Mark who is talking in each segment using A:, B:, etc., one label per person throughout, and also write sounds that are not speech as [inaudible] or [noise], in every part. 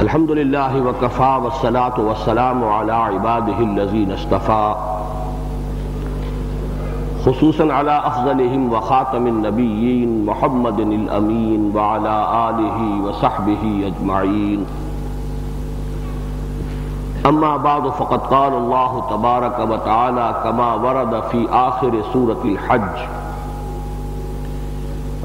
A: अल्हम्दुलिल्लाह वकफ़ा वसलात वसलाम अला इबादिल्लज़ीन इस्तफ़ा खसूसन अला अफ़ज़लहिम व ख़ातमिन नबिय्यीन मुहम्मदिन अमीन व अला आलिहि व सहबिहि अजमाइन अम्मा बाद फ़क़त क़ाल अल्लाह तबारक व तआला कमा वरद फ़ी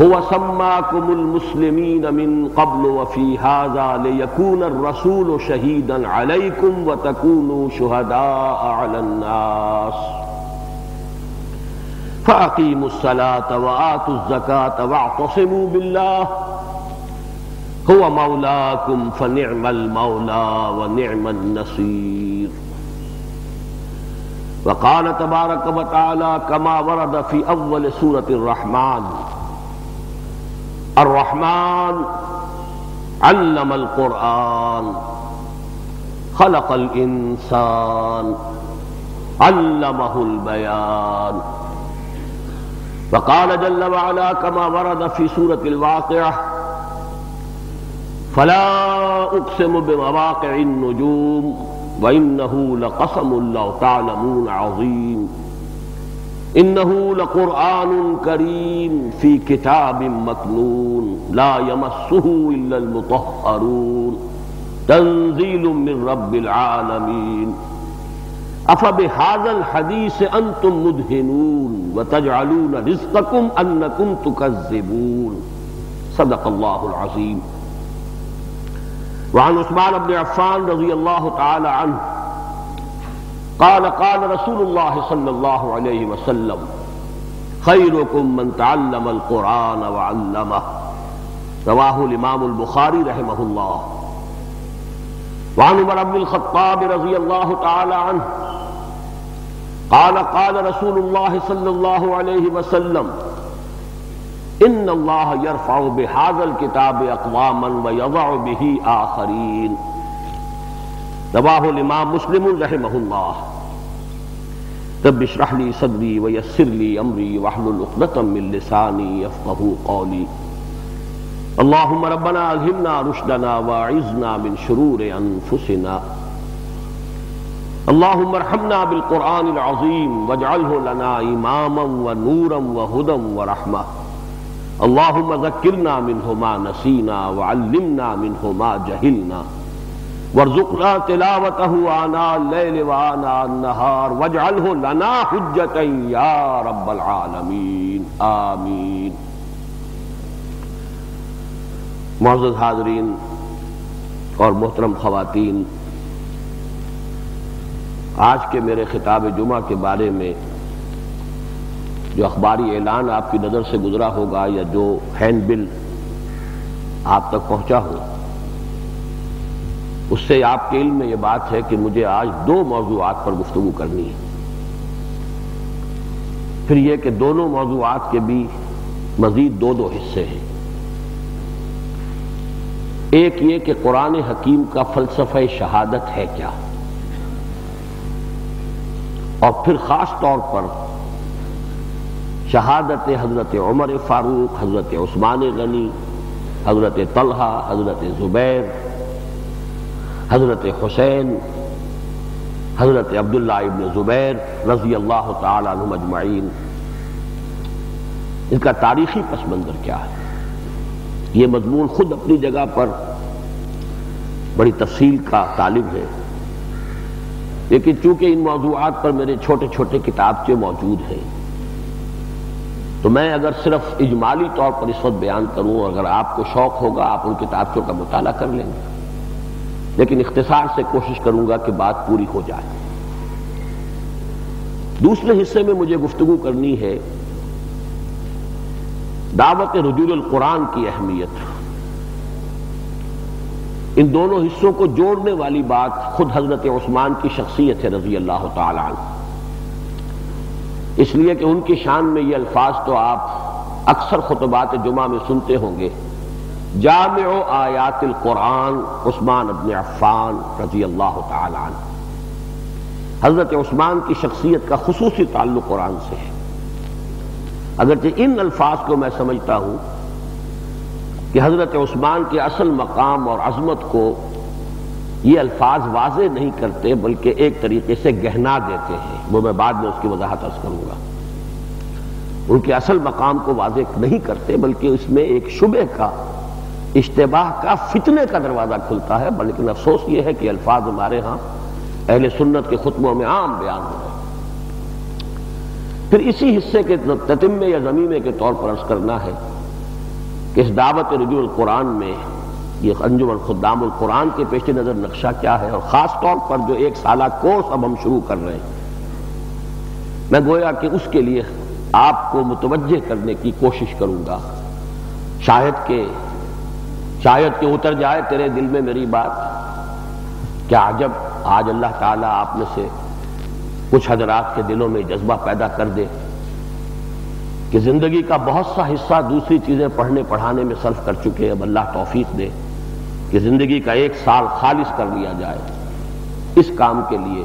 A: सम्माकुमुल मुस्लिमीन मिन कब्ल वफी हाजा लियकून रसूल शहीदन अलैकुम व तकूनु शुहदा अलन्नास फ़ाक़ीमुस्सलात व आतुज़्ज़कात वअतसिमू बिल्लाह हुवा मौलाकुम फनिअमल मौला व निअमन नसीर वक़ाल तबारक व तआला कमा वरद फ़ी अव्वल सूरतिर रहमान अर्रहमान अल्लमल कुरान खलकल इंसान अल्लमहुल बयान वकाल जल्ल वाला कमा वरद फ़ी सूरत वाक़िया फला उक़सिम बिमवाक़िन नुजूम व इन्नहू लक़समुल्लाह तालमून अज़ीम इन्नहू लकुरआन करीम फ़ी किताब मकनून ला मुतहहरून तंजील मिन रब्बिल आलमीन। अफबिहाज़ल हदीस अंतुम मुदहिनून व तजअलून रिज़्क़कुम अन्नकुम तुकज़्ज़िबून। सदक़ल्लाहुल अज़ीम। वअन उस्मान इब्न अफ़्फ़ान रज़ियल्लाहु तआला अन्हु काल काल रसूलुल्लाह सल्लल्लाहु अलैहि वसल्लम खैरुकुम मन तअल्लमल कुरान व अल्लमह रवाहुल इमामुल बुखारी रहमहुल्लाह वान उमर अब्दुल खत्ताब रज़ियल्लाहु तआला अन्हु काल काल रसूलुल्लाह सल्लल्लाहु अलैहि वसल्लम इन्न अल्लाह यरफउ बिहाज़ल किताब अक़वामन व यज़अ बिही आखरीन रवाहुल मुस्लिम रब इशरहली सदरी व अमरी वहलुल उक़दतम मिन लिसानी यफ़क़हू क़ौली। अल्लाहुम्म रब्बना अल्हिमना रुश्दना व अइज़ना मिन शुरूर अनफुसिना। अल्लाहुम्म अरहमना बिल क़ुरआनिल अज़ीम वजअलहु लना इमामम व नूरम व हुदम व रहमा। अल्लाहुम्म ज़क्किरना मिन्हु मा नसीना व अल्लिमना मिन्हु मा जहिलना। वर्जुकना हाज़रीन और मोहतरम ख़वातीन, आज के मेरे खिताब जुमा के बारे में जो अखबारी ऐलान आपकी नज़र से गुजरा होगा या जो हैंड बिल आप तक पहुँचा हो उससे आपके इल्म में यह बात है कि मुझे आज दो मौजूद पर गुफ्तगु करनी है। फिर यह कि दोनों मौजूद के भी मजीद दो दो हिस्से हैं। एक ये कि कुरान हकीम का फलसफा शहादत है क्या? और फिर खास तौर पर शहादत हज़रत उमर फारूक, हज़रत उस्मान गनी, हज़रत तलहा, हज़रत जुबैर हज़रत हुसैन, हज़रत अब्दुल्ला इब्न जुबैर रज़ी अल्लाह तजमाइन इसका तारीखी पस मंजर क्या है? ये मजमून खुद अपनी जगह पर बड़ी तफसील का तालिब है। लेकिन चूँकि इन मौजूद पर मेरे छोटे छोटे किताबचे मौजूद हैं तो मैं अगर सिर्फ़ इजमाली तौर पर इस वक्त बयान करूँ अगर आपको शौक होगा, आप उन किताबचों का मुताला कर लेंगे। लेकिन इख्तिसार से कोशिश करूँगा कि बात पूरी हो जाए। दूसरे हिस्से में मुझे गुफ्तगु करनी है, दावत रजूल कुरान की अहमियत। इन दोनों हिस्सों को जोड़ने वाली बात खुद हज़रत उस्मान की शख्सियत है रज़ी अल्लाह तन इसलिए कि उनकी शान में ये अल्फाज तो आप अक्सर खुतबात जुमा में सुनते होंगे। जाम आयातिल कुरान उस्मान अबन अफ़ान रज़ी अल्लाह तन हज़रत उस्मान की शख्सियत का खसूसी ताल्लुक कुरान से है। अगरचे इन अल्फाज को मैं समझता हूँ कि हज़रत उस्मान के असल मकाम और अजमत को ये अल्फाज वाजे नहीं करते, बल्कि एक तरीके से गहना देते हैं। वो मैं बाद में उसकी वजाहत अर्ज़ करूँगा। उनके असल मकाम को वाजे नहीं करते, बल्कि उसमें एक शुबे का इश्तबाह का फितने का दरवाज़ा खुलता है, बल्कि अफसोस ये है कि अल्फाज हमारे यहाँ अहल सुन्नत के खुतबों में आम बयान हो रहे फिर इसी हिस्से के ततिम्मे या जमीमे के तौर पर अर्ज़ करना है कि इस दावत रजूल कुरान में ये अंजुमन खुदामुल कुरान के पेश नज़र नक्शा क्या है? और ख़ास तौर पर जो एक साल कोर्स अब हम शुरू कर रहे हैं, मैं गोया कि उसके लिए आपको मुतवजह करने की कोशिश करूँगा। शायद के शायद के उतर जाए, तेरे दिल में मेरी बात। क्या जब आज अल्लाह ताला आप में से कुछ हजरात के दिलों में जज्बा पैदा कर दे कि ज़िंदगी का बहुत सा हिस्सा दूसरी चीज़ें पढ़ने, पढ़ाने में सर्फ कर चुके अब अल्लाह तौफीक दे कि ज़िंदगी का एक साल खालिश कर लिया जाए इस काम के लिए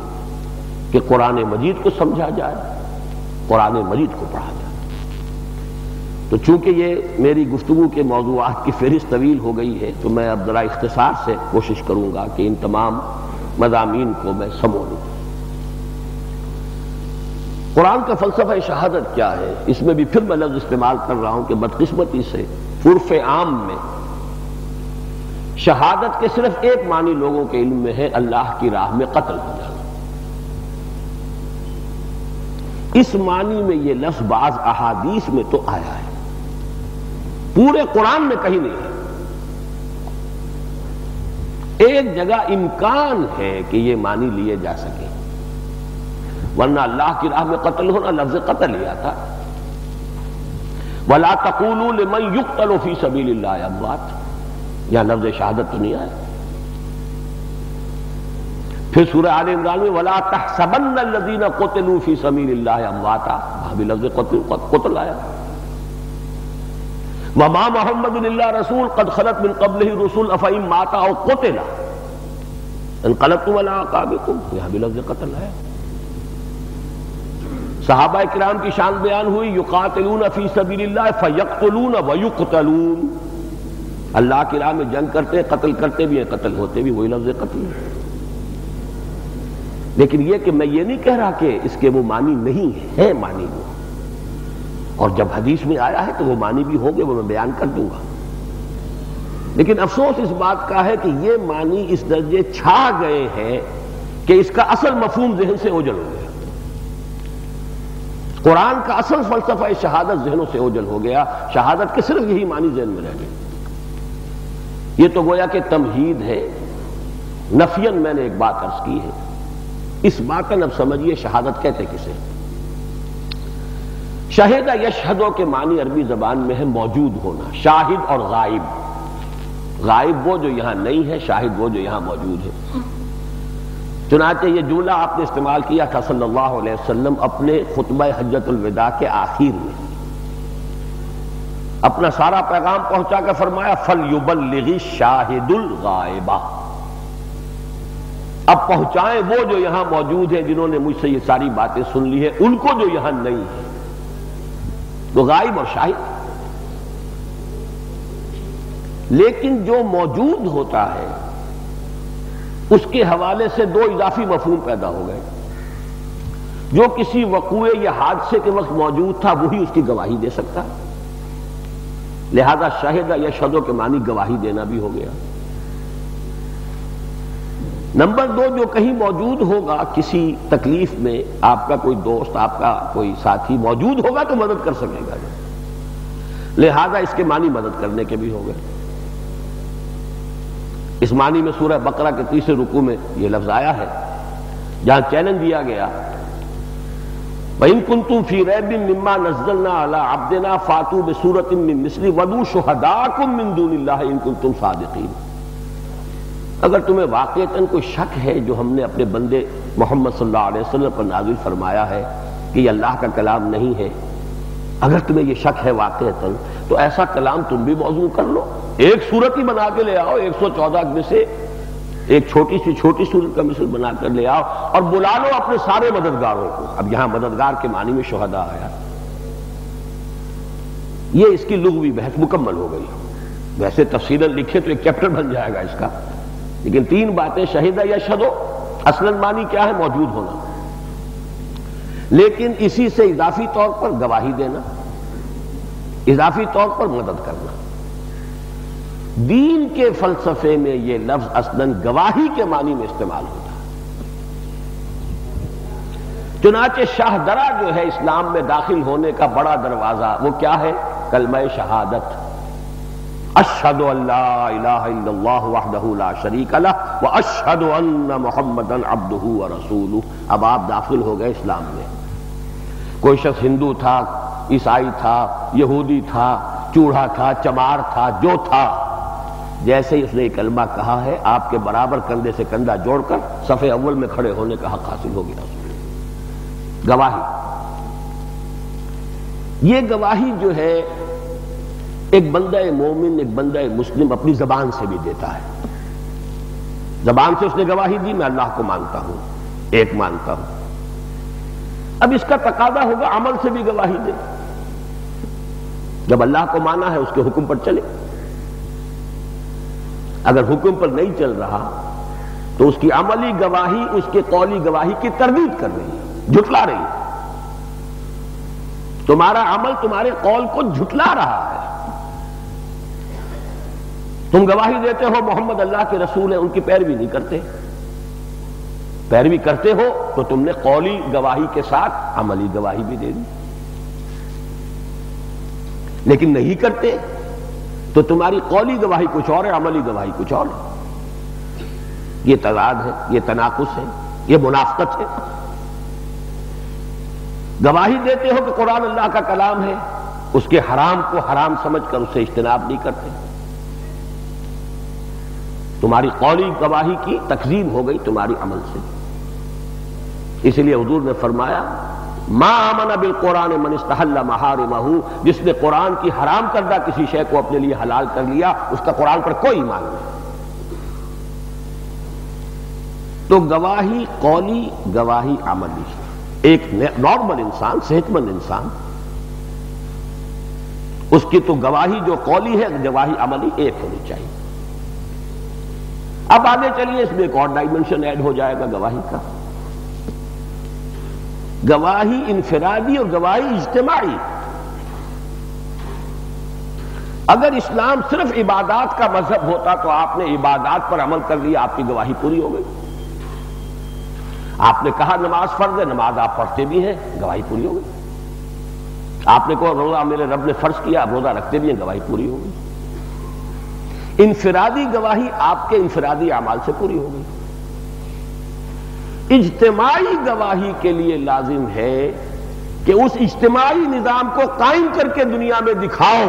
A: कि कुरान मजीद को समझा जाए, कुरान मजीद को पढ़ा जाए। तो चूँकि ये मेरी गुफ्तु के मौजूद की फहरिस्त तवील हो गई है तो मैं अब ज़रा इख्तसार से कोशिश करूँगा कि इन तमाम मजामी को मैं समोलूँ कुरान का फलसफा शहादत क्या है? इसमें भी फिर मैं लफ्ज इस्तेमाल कर रहा हूँ कि बदकिस्मती से उर्फ़ आम में शहादत के सिर्फ़ एक मानी लोगों के इल्म में है, अल्लाह की राह में कत्ल हो जाना। इस मानी में यह लफ्ज बाज अहादीस में तो आया है। पूरे कुरान में कहीं नहीं है। एक जगह इम्कान है कि यह मानी लिए जा सके। वरना अल्लाह की राह में कत्ल होना लफ्ज कत्ल लिया था वला तकूल मन युग तलोफी सबील अम्बात यहाँ लफ्ज शहादत तो नहीं आया। फिर सूर्य आल इमरान में वला तहसबन लदीन कोतलूफी समील अम्बाता वहाँ भी लफ्ज कोतल आया। वमा मोहम्मद रसूल, कद खलत बिन कबल ही रसूल अफ़ीम माता और कोतेला। कलत तुम यहाँ भी लफ्ज कत्ल आया साहबा कराम की शान बयान हुई, युकातलून फ़ी सबील्ला फयकतलून वयुकतलून अल्लाह की राह में जंग करते, कत्ल करते भी हैं, कत्ल होते भी, वही लफ्ज कत्ल लेकिन यह कि मैं ये नहीं कह रहा कि इसके वो मानी नहीं है, मानी वो। और जब हदीस में आया है तो वो मानी भी होंगे, वो मैं बयान कर दूँगा। लेकिन अफसोस इस बात का है कि ये मानी इस दर्जे छा गए हैं कि इसका असल मफहूम जहन से ओझल हो गया। कुरान का असल फलसफा शहादत जहनों से ओझल हो गया। शहादत के सिर्फ़ यही मानी जहन में रह गई। ये तो गोया कि तमहीद है। नफियन मैंने एक बात अर्ज़ की है। इस बात का अब समझिए, शहादत कहते किसे? शहीदा यशहदों के मानी अरबी जबान में है मौजूद होना, शाहिद और गायब गायब वो जो यहाँ नहीं है, शाहिद वो जो यहाँ मौजूद है। चुनाचे ये जुमला आपने इस्तेमाल किया था सल्लल्लाहु अलैहि वसल्लम अपने खुतब हजतुलविदा के आखिर में। अपना सारा पैगाम पहुँचा कर फरमाया, फल युबल शाहिदुल गायबा अब पहुंचाएँ वो जो यहाँ मौजूद है, जिन्होंने मुझसे ये सारी बातें सुन ली है, उनको जो यहाँ नहीं है। तो गायब और शाहिद। लेकिन जो मौजूद होता है, उसके हवाले से दो इजाफी मफहूम पैदा हो गए। जो किसी वकुए या हादसे के वक्त मौजूद था वही उसकी गवाही दे सकता। लिहाजा शाहिदा या शदों के मानी गवाही देना भी हो गया। नंबर दो जो कहीं मौजूद होगा, किसी तकलीफ़ में आपका कोई दोस्त, आपका कोई साथी मौजूद होगा तो मदद कर सकेगा। लिहाजा इसके मानी मदद करने के भी हो गए। इस मानी में सूरह बकरा के तीसरे रुकू में यह लफ्ज आया है, जहाँ चैलेंज दिया गया, वहीं रैबिन मिम्मा नजलना अला अब्दना फातू बसूरत मिसली वदू शुहदा कुम मिंदूनिल्लाह इन कुन तुम सादिकीन। अगर तुम्हें वाकता कोई शक है जो हमने अपने बंदे मोहम्मद सल्लल्लाहु अलैहि वसल्लम पर नाजिल फरमाया है कि यह अल्लाह का कलाम नहीं है, अगर तुम्हें यह शक है वाकता तो ऐसा कलाम तुम भी मौजूद कर लो। एक सूरत ही बना के ले आओ 114 में से एक छोटी सी छोटी सूरत का मिसल बनाकर ले आओ और बुला लो अपने सारे मददगारों को। अब यहाँ मददगार के मानी में शहदा आया। ये इसकी लुगवी बहस मुकम्मल हो गई। वैसे तफसील लिखे तो एक चैप्टर बन जाएगा इसका। लेकिन तीन बातें शहीदा या शदो, असलन मानी क्या है, मौजूद होना। लेकिन इसी से इजाफी तौर पर गवाही देना, इजाफी तौर पर मदद करना। दीन के फलसफे में यह लफ्ज असलन गवाही के मानी में इस्तेमाल होता है। चुनाचे शाहदरा जो है इस्लाम में दाखिल होने का बड़ा दरवाज़ा, वो क्या है? कलम शहादत। अशहद वहदला शरीक व अशहद मोहम्मद अब्दू व रसूल अब आप दाखिल हो गए इस्लाम में। कोई शख्स हिंदू था, ईसाई था, यहूदी था चूढ़ा था, चमार था, जो था, जैसे ही उसने कलमा कहा है, आपके बराबर कंधे से कंधा जोड़कर सफे अव्वल में खड़े होने का हक हासिल हो गया। गवाही। ये गवाही जो है एक बंदा मोमिन, एक बंदा मुस्लिम, अपनी जबान से भी देता है। जबान से उसने गवाही दी, मैं अल्लाह को मानता हूँ, एक मानता हूँ। अब इसका तकादा होगा, अमल से भी गवाही दे। जब अल्लाह को माना है, उसके हुक्म पर चले। अगर हुक्म पर नहीं चल रहा तो उसकी अमली गवाही, उसके कौली गवाही की तरदीद कर रही है झुटला रही है। तुम्हारा अमल तुम्हारे कौल को झुटला रहा है। तुम गवाही देते हो, मोहम्मद अल्लाह के रसूल है, उनकी पैरवी नहीं करते। पैरवी करते हो तो तुमने कौली गवाही के साथ अमली गवाही भी दे दी। लेकिन नहीं करते तो तुम्हारी कौली गवाही कुछ और है, अमली गवाही कुछ और है। ये तजाद है, ये तनाकुस है, ये मुनाफ्त है। गवाही देते हो कि कुरान अल्लाह का कलाम है, उसके हराम को हराम समझकर उसे इज्तनाब नहीं करते। तुम्हारी कौली गवाही की तकजीम हो गई तुम्हारी अमल से। इसलिए हजूर ने फरमाया, मा अमन बिल कुरान मनस्तहल्ला महार महू जिसने कुरान की हराम करदा किसी शय को अपने लिए हलाल कर लिया, उसका कुरान पर कोई ईमान नहीं। तो गवाही, कौली, गवाही अमली एक नॉर्मल इंसान, सेहतमंद इंसान, उसकी तो गवाही जो कौली है, गवाही अमली एक होनी चाहिए। अब आगे चलिए, इसमें एक और डायमेंशन ऐड हो जाएगा, गवाही का। गवाही इंफरादी और गवाही इज्तमाही। अगर इस्लाम सिर्फ़ इबादत का मज़हब होता तो आपने इबादात पर अमल कर लिया, आपकी गवाही पूरी हो गई। आपने कहा नमाज़ फ़र्ज़ है, नमाज़ आप पढ़ते भी हैं, गवाही पूरी हो गई। आपने कहा रोजा मेरे रब ने फ़र्ज़ किया, आप रोजा रखते भी हैं, गवाही पूरी हो गई। इंफरादी गवाही आपके इंफरादी अमाल से पूरी हो गई। इज्तमाही गवाही के लिए लाजिम है कि उस इज्तमाही निज़ाम को कायम करके दुनिया में दिखाओ,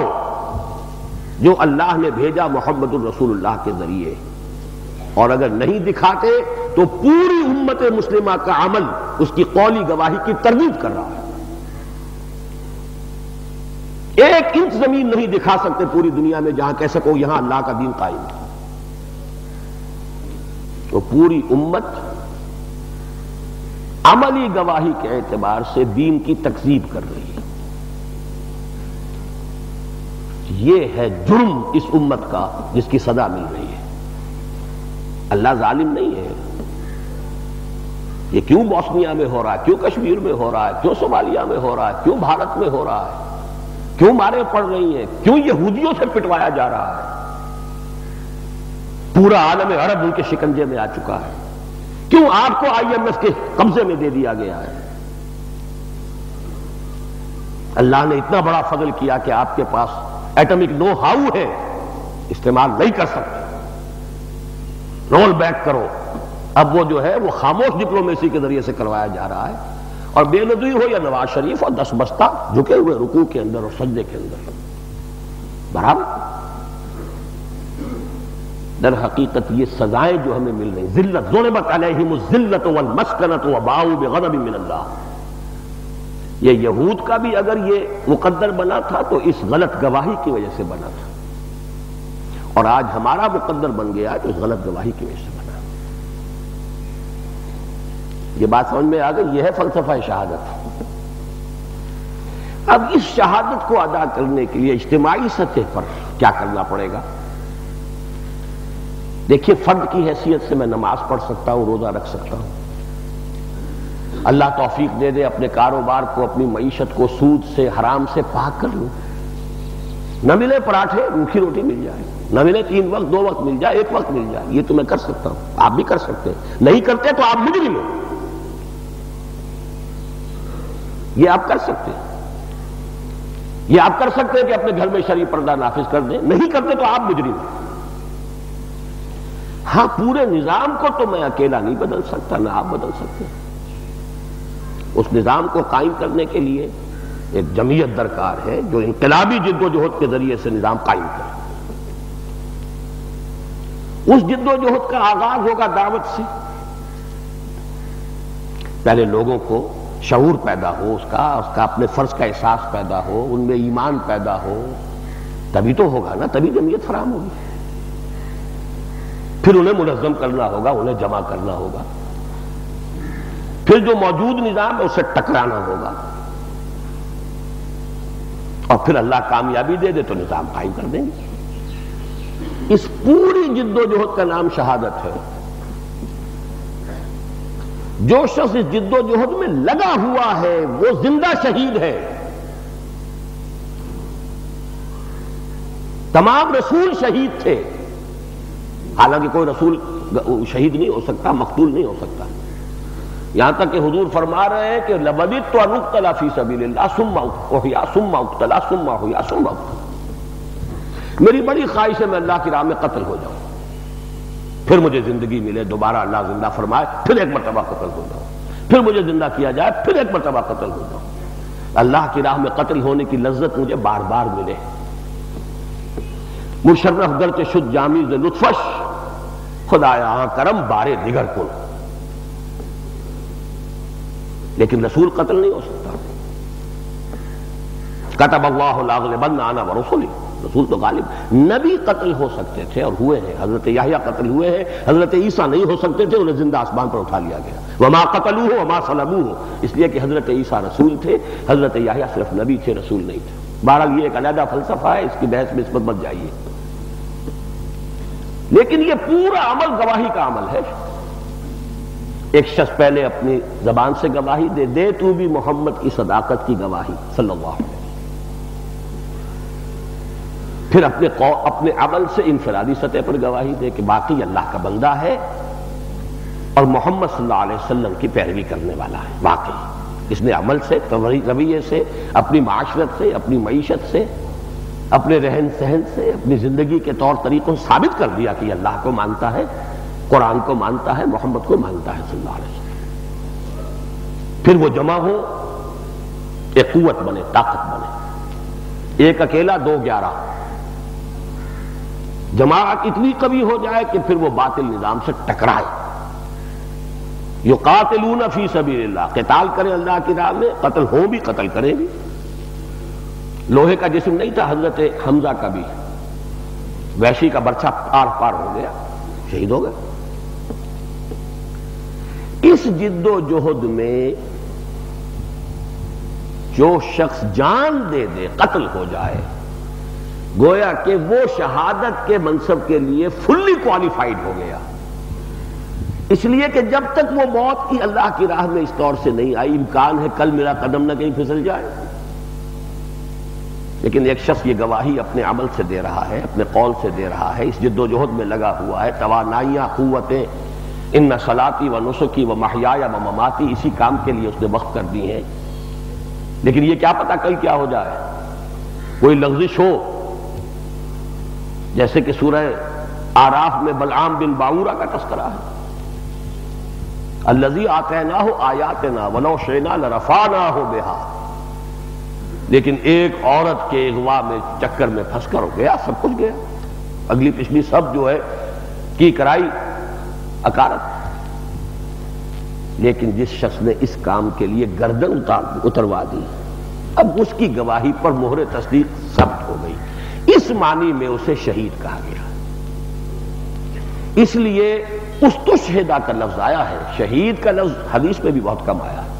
A: जो अल्लाह ने भेजा मोहम्मद रसूलुल्लाह के ज़रिए। और अगर नहीं दिखाते तो पूरी उम्मत मुस्लिमा का अमल, उसकी कौली गवाही की तरदीद कर रहा है। एक इंच ज़मीन नहीं दिखा सकते पूरी दुनिया में जहाँ कह सको यहाँ अल्लाह का दीन कायम तो पूरी उम्मत अमली गवाही के एतबार से दीन की तकजीब कर रही है। यह है जुर्म इस उम्मत का जिसकी सजा मिल रही है। अल्लाह जालिम नहीं है। ये क्यों बॉस्निया में हो रहा है? क्यों कश्मीर में हो रहा है? क्यों सोमालिया में हो रहा है? क्यों भारत में हो रहा है? क्यों मारे पड़ रही हैं? क्यों यहूदियों से पिटवाया जा रहा है? पूरा आलम अरब उनके शिकंजे में आ चुका है। क्यों आपको आईएमएफ के कब्जे में दे दिया गया है? अल्लाह ने इतना बड़ा फजल किया कि आपके पास एटॉमिक नो हाउ है। इस्तेमाल नहीं कर सकते। रोल बैक करो। अब वो जो है, वो खामोश डिप्लोमेसी के ज़रिए से करवाया जा रहा है। और बेनदुई हो या नवाज़ शरीफ और दस बस्ता झुके हुए रुकू के अंदर और सज्जे के अंदर। बराबर? दर हकीकत ये सजाएँ जो हमें मिल रही जिल्लत जोरबत अलहिमजिल्लत वल मस्कनत व बाऊ बेगनब मिनल्लाह। ये यहूद का भी अगर ये मुकद्दर बना था तो इस गलत गवाही की वजह से बना था। और आज हमारा मुकद्दर बन गया तो इस गलत गवाही की वजह से बना ये बात समझ में आ गई? यह है फलसफा शहादत। अब इस शहादत को अदा करने के लिए इज्तिमाही सतह पर क्या करना पड़ेगा? देखिए, फर्द की हैसियत से मैं नमाज़ पढ़ सकता हूँ, रोजा रख सकता हूँ। अल्लाह तौफीक दे दे, अपने कारोबार को, अपनी मीशत को सूद से, हराम से पाक कर लूँ। न मिले पराठे, रूखी रोटी मिल जाए। न मिले तीन वक्त, दो वक्त मिल जाए, एक वक्त मिल जाए। ये तो मैं कर सकता हूँ। आप भी कर सकते हैं। नहीं करते तो आप मुझे हो ये आप कर सकते हैं। ये आप कर सकते हैं कि अपने घर में शरीफ पर्दा नाफिज कर दें। नहीं करते तो आप मुजरिम हो। हाँ, पूरे निज़ाम को तो मैं अकेला नहीं बदल सकता, ना आप बदल सकते उस निज़ाम को कायम करने के लिए एक जमीयत दरकार है, जो इनकलाबी जिद्दोजहद के ज़रिए से निज़ाम कायम करे। उस जिद्दोजहद का आगाज़ होगा दावत से। पहले लोगों को शूर पैदा हो उसका उसका अपने फ़र्ज़ का एहसास पैदा हो, उनमें ईमान पैदा हो, तभी तो होगा ना, तभी जमीयत फराम होगी। फिर उन्हें मुनजम करना होगा, उन्हें जमा करना होगा। फिर जो मौजूद निज़ाम है उससे टकराना होगा। और फिर अल्लाह कामयाबी दे दे तो निज़ाम कायम कर देंगे। इस पूरी जिद्दोजहद का नाम शहादत है। जो शख्स जिद्दोजहद में लगा हुआ है, वो ज़िंदा शहीद है। तमाम रसूल शहीद थे। हालाँकि कोई रसूल शहीद नहीं हो सकता, मकतूल नहीं हो सकता। यहाँ तक कि हुजूर फरमा रहे हैं कि लबदित तो अनुक्तला फ़ी सबीलिल्लाह, सुम्मा सुम्मा उक्तला, सुम्मा हुया सुम्मा मेरी बड़ी ख्वाहिश है, मैं अल्लाह की राह में कत्ल हो जाऊँ। फिर मुझे ज़िंदगी मिले, दोबारा अल्लाह ज़िंदा फरमाए, फिर एक मरतबा कतल हो जाऊँ फिर मुझे ज़िंदा किया जाए, फिर एक मरतबा कतल हो जाऊँ अल्लाह की राह में कत्ल होने की लज्जत मुझे बार बार मिले। मुशर्रफ गर्च शुद्ध जामी लुत्फश, खुदाया करम बारे दिगर कुल। लेकिन रसूल कत्ल नहीं हो सकता। कतब अल्लाह बंद आना वरसुली रसूल तो गालिब नबी कत्ल हो सकते थे और हुए हैं। हज़रत याहिया कत्ल हुए हैं। हज़रत ईसा नहीं हो सकते थे, उन्हें ज़िंदा आसमान पर उठा लिया गया। वमा कतलू हो, वमा सलबू हो। इसलिए कि हज़रत ईसा रसूल थे, हज़रत याहिया सिर्फ़ नबी थे, रसूल नहीं थे। बहरहाल ये एक अलहदा फलसफा है, इसकी बहस में इस पर मत जाइए। लेकिन ये पूरा अमल गवाही का अमल है। एक शख्स पहले अपनी जबान से गवाही दे दे तू भी मोहम्मद की सदाकत की गवाही, सल्लल्लाहु अलैहि फिर अपने अपने अमल से इनफरादी सतह पर गवाही दे कि बाकी अल्लाह का बंदा है और मोहम्मद वसल्लम की पैरवी करने वाला है, वाकई। इसने अमल से रवैये से, अपनी माशरत से, अपनी मीशत से, अपने रहन सहन से, अपनी ज़िंदगी के तौर तरीकों से साबित कर दिया कि अल्लाह को मानता है, कुरान को मानता है, मोहम्मद को मानता है सल्लल्लाहु अलैहि वसल्लम। फिर वो जमा हो, एक कुत बने, ताकत बने। एक अकेला, दो ग्यारह। जमात इतनी कभी हो जाए कि फिर वो बातिल निज़ाम से टकराए। यो कातिलून फ़ी सबी कताल करें अल्लाह की राह में, कत्ल हो भी, कत्ल करें भी। लोहे का जिसम नहीं था, हज़रत हमजा का भी। वैशी का बर्छा पार पार हो गया, शहीद हो गए। इस जिद्दोजहद में जो शख्स जान दे दे, कत्ल हो जाए गोया कि वो शहादत के मनसब के लिए फुल्ली क्वालिफाइड हो गया। इसलिए कि जब तक वो मौत की अल्लाह की राह में इस तौर से नहीं आई, इम्कान है कल मेरा कदम न कहीं फिसल जाए। लेकिन एक शख्स ये गवाही अपने अमल से दे रहा है, अपने कौल से दे रहा है, इस जिद्दोजहद में लगा हुआ है तोानाइयाँ क़वतें इन नसलाती व नुसकी व महिया व ममाती, इसी काम के लिए उसने वक्त कर दी है। लेकिन ये क्या पता कल क्या हो जाए? कोई लफ्जिश हो जैसे कि सूरह आराफ में बलआम बिन बाऊरा का तस्करा है। अल्लजी आते ना हो आयात ना वनो शेना रफा ना हो बेहा। लेकिन एक औरत के अगवा में चक्कर में फंस कर गया, सब कुछ गया। अगली पिछली सब जो है, की कराई? अकारत। लेकिन जिस शख्स ने इस काम के लिए गर्दन उतार, उतरवा दी, अब उसकी गवाही पर मोहर तस्दीक सब्त हो गई। इस मानी में उसे शहीद कहा गया। इसलिए उस्तुशहिदा का लफ्ज आया है। शहीद का लफ्ज हदीस में भी बहुत कम आया है।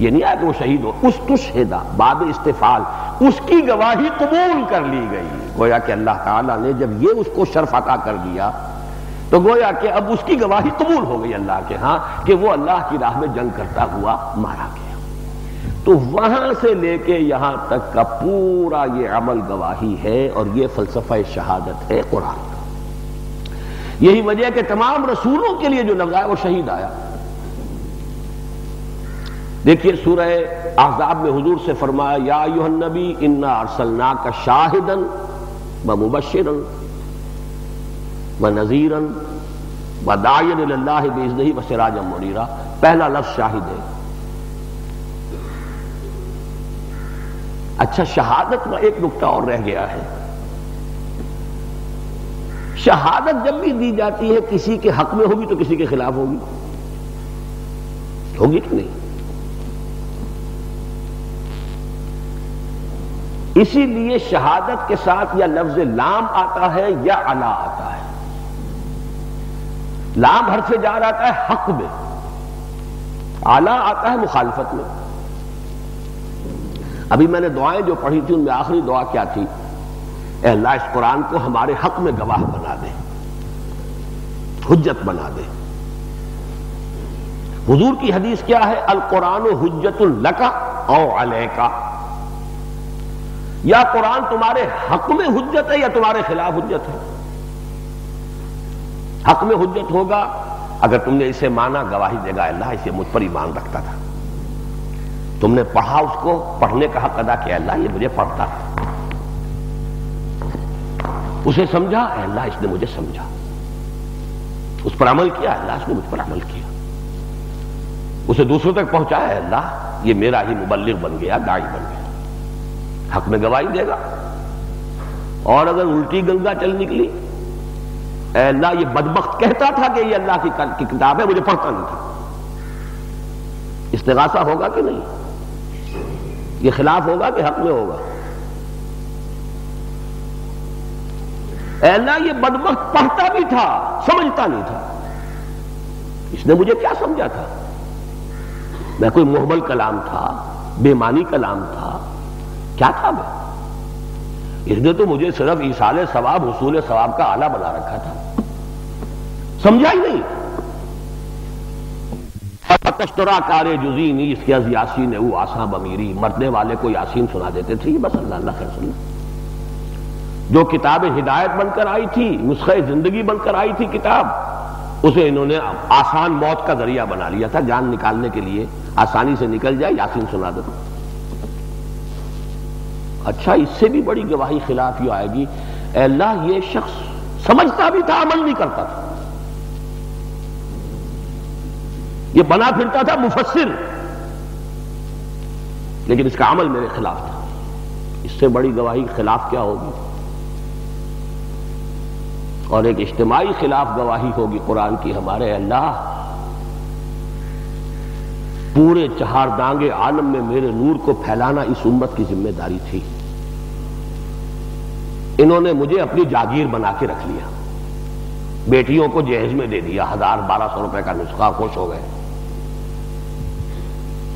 A: ये नहीं आया कि वो शहीद हो। उस्तुशहिदा बाद इस्तेफाल, उसकी गवाही कबूल कर ली गई। गोया कि अल्लाह ताला ने जब ये उसको शर्फ अता कर दिया तो गोया कि अब उसकी गवाही कबूल हो गई अल्लाह के, हाँ, कि वो अल्लाह की राह में जंग करता हुआ मारा गया। तो वहाँ से लेके यहाँ तक का पूरा ये अमल गवाही है और ये फलसफा शहादत है कुरान का। यही वजह के तमाम रसूलों के लिए जो लफ्ज वो शहीद आया। देखिए सूरह आजाब में हुजूर से फरमाया, या युहन्नबी इन्ना अरसलना का शाहिदन व मुबशरन व नजीरन व दायन बेजदही व मुनीरा। पहला लफ्ज शाहिद है। अच्छा शहादत में एक नुकता और रह गया है। शहादत जब भी दी जाती है, किसी के हक में होगी तो किसी के खिलाफ होगी। होगी कि नहीं? इसीलिए शहादत के साथ या लफ्ज लाम आता है या अला आता है। लाम हर से जा रहा है हक में। आला आता है मुखालफत में। अभी मैंने दुआएँ जो पढ़ी थी, उनमें आखिरी दुआ क्या थी? अल्लाह, इस कुरान को हमारे हक में गवाह बना दे, हुज्जत बना दे। हुजूर की हदीस क्या है? अल कुरान हुज्जतुल लका और अलह का या कुरान तुम्हारे हक में हुज्जत है या तुम्हारे खिलाफ हुज्जत है? हक में हुज्जत होगा, अगर तुमने इसे माना, गवाही देगा। अल्लाह इसे मुझ पर ईमान रखता था। तुमने पढ़ा उसको? पढ़ने का हक अदा किया, अल्लाह ये मुझे पढ़ता। था उसे समझा अल्लाह इसने मुझे समझा। उस पर अमल किया, अल्लाह इसने मुझ पर अमल किया। उसे दूसरों तक पहुँचाया अल्लाह, ये मेरा ही मुबल्लिग बन गया, दाई बन गया। हक में गवाही देगा। और अगर उल्टी गंगा चल निकली अल्लाह, ये बदबख्त कहता था कि ये अल्लाह की किताब है मुझे पढ़ता नहीं था। इस्तेगासा होगा कि नहीं? ये खिलाफ होगा कि हक में होगा? अल्लाह ये बदबख्त पढ़ता भी था, समझता नहीं था। इसने मुझे क्या समझा था? मैं कोई मोहमल कलाम था, बेमानी कलाम था, क्या था मैं? इसने तो मुझे सिर्फ़ ईसाल सवाब, हसूल सवाब का आला बना रखा था। समझा ही नहीं। कारे जुजी इसके अज यासीन वो आसा बमीरी मरने वाले को यासीन सुना देते थे। बस अल्लाह खैर जो किताब हिदायत बनकर आई थी, नुस्ख ज़िंदगी बनकर आई थी किताब, उसे इन्होंने आसान मौत का ज़रिया बना लिया था। जान निकालने के लिए आसानी से निकल जाए, यासीन सुना दो। अच्छा इससे भी बड़ी गवाही खिलाफ ही आएगी। अल्लाह, ये शख्स समझता भी था, अमल नहीं करता था। ये बना फिरता था मुफसर लेकिन इसका अमल मेरे खिलाफ था। इससे बड़ी गवाही खिलाफ क्या होगी? और एक इज्तमाही खिलाफ गवाही होगी कुरान की, हमारे अल्लाह। पूरे चहार दांगे आलम में मेरे नूर को फैलाना इस उम्मत की ज़िम्मेदारी थी। इन्होंने मुझे अपनी जागीर बना के रख लिया। बेटियों को जहेज में दे दिया। हज़ार बारह सौ रुपए का नुस्खा खुश हो गए।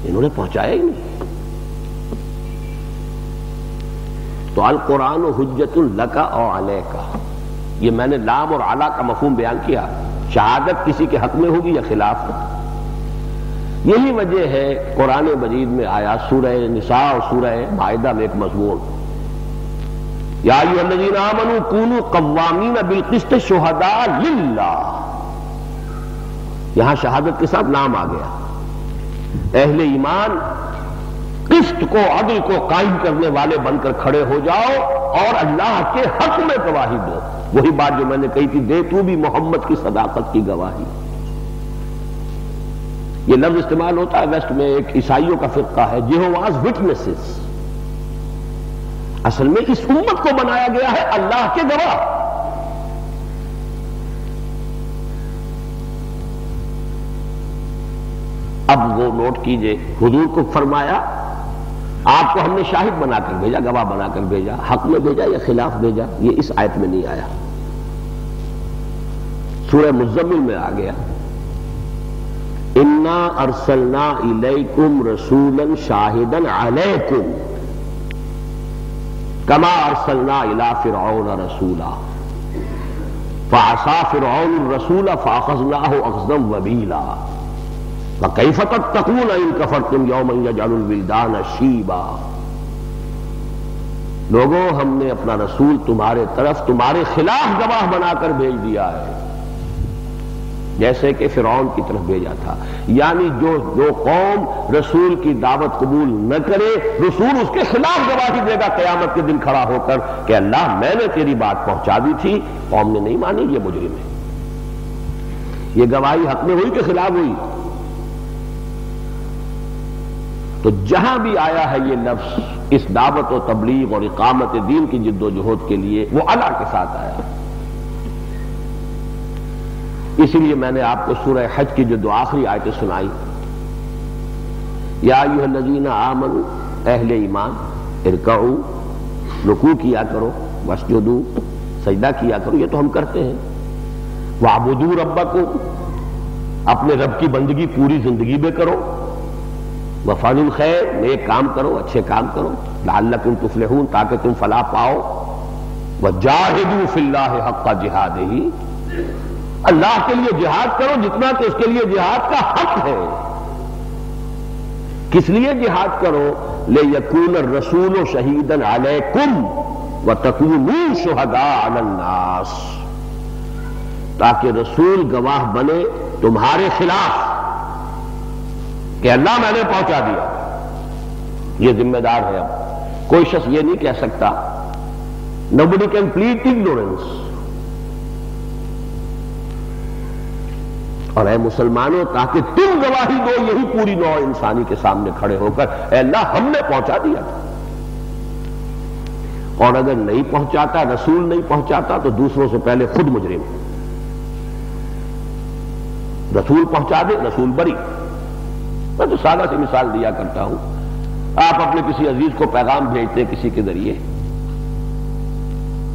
A: इन्होंने पहुँचाया ही नहीं। तो अल कुरान हुज्जतुल लका और अलह का ये मैंने लाम और आला का मफहूम बयान किया। शहादत किसी के हक में होगी या खिलाफ? यही वजह है कुरान मजीद में आया सूरह निसा और सूरह मायदा में एक मजमून। यहाँ शहादत के साथ नाम आ गया। अहले ईमान, किस्त को, अदल को कायम करने वाले बनकर खड़े हो जाओ और अल्लाह के हक में गवाही दो। वही बात जो मैंने कही थी, दे तू भी मोहम्मद की सदाकत की गवाही। ये लफ्ज इस्तेमाल होता है वेस्ट में, एक ईसाइयों का फिरका है जिहोवाज विटनेसेस असल में इस उम्मत को बनाया गया है अल्लाह के गवाह। अब वो नोट कीजिए। हुजूर को फरमाया, आपको हमने शाहिद बनाकर भेजा, गवाह बनाकर भेजा, हक में भेजा या खिलाफ भेजा, ये इस आयत में नहीं आया। सूर्य मुजम्मिल में आ गया। इन्ना अरसलना इलेकुम रसूलन शाहिदन अलैकुम कमा अरसलना इला फिर रसूला। फासा फिर रसूला फाखजना हो अखजम वबीला। कई फतक तकून तुम शीबा लोगों हमने अपना रसूल तुम्हारे तरफ़ तुम्हारे खिलाफ गवाह बनाकर भेज दिया है जैसे कि फिरौन की तरफ़ भेजा था यानी जो जो कौम रसूल की दावत कबूल न करे रसूल उसके खिलाफ गवाही देगा कयामत के दिन खड़ा होकर कि अल्लाह मैंने तेरी बात पहुँचा दी थी कौम ने नहीं मानी ये मुजरिम है ये गवाही हक में हुई के खिलाफ हुई तो जहाँ भी आया है ये लफ्ज इस दावत और तबलीग और इकामत दीन की जिद्दोजहद के लिए वो अला के साथ आया। इसीलिए मैंने आपको सूरह हज की जो दो आखिरी आयतें सुनाई। या यह नजीना आमन, अहले ईमान, इरकाऊ, रुकू किया करो, वसजदू, सजदा किया करो, ये तो हम करते हैं। वाबुदू रब्बा को अपने रब की बंदगी पूरी ज़िंदगी में करो। वफानुल खैर नेक काम करो, अच्छे काम करो। लाल तुम तुफलहून, ताकि तुम फला पाओ। वह जाहिदू फिल्ला हक का जिहाद ही अल्लाह के लिए जिहाद करो, जितना कि उसके लिए जिहाद का हक है। किस लिए जिहाद करो? ले यकून रसूल शहीदन अलैकुम व तकून शुहदा अनन्नास ताकि रसूल गवाह बने तुम्हारे खिलाफ। कि अल्लाह मैंने पहुँचा दिया। ये जिम्मेदार है अब। कोई शख्स ये नहीं कह सकता नोबडी कैन प्लीट इग्नोरेंस और है मुसलमानों, ताकि तुम गवाही दो, यही पूरी नौ इंसानी के सामने खड़े होकर अल्लाह, हमने पहुँचा दिया और अगर नहीं पहुंचाता, रसूल नहीं पहुंचाता तो दूसरों से पहले खुद मुजरिम। रसूल पहुँचा दे, रसूल बरी। मैं तो सादा सी मिसाल दिया करता हूँ। आप अपने किसी अज़ीज़ को पैगाम भेजते हैं किसी के ज़रिए।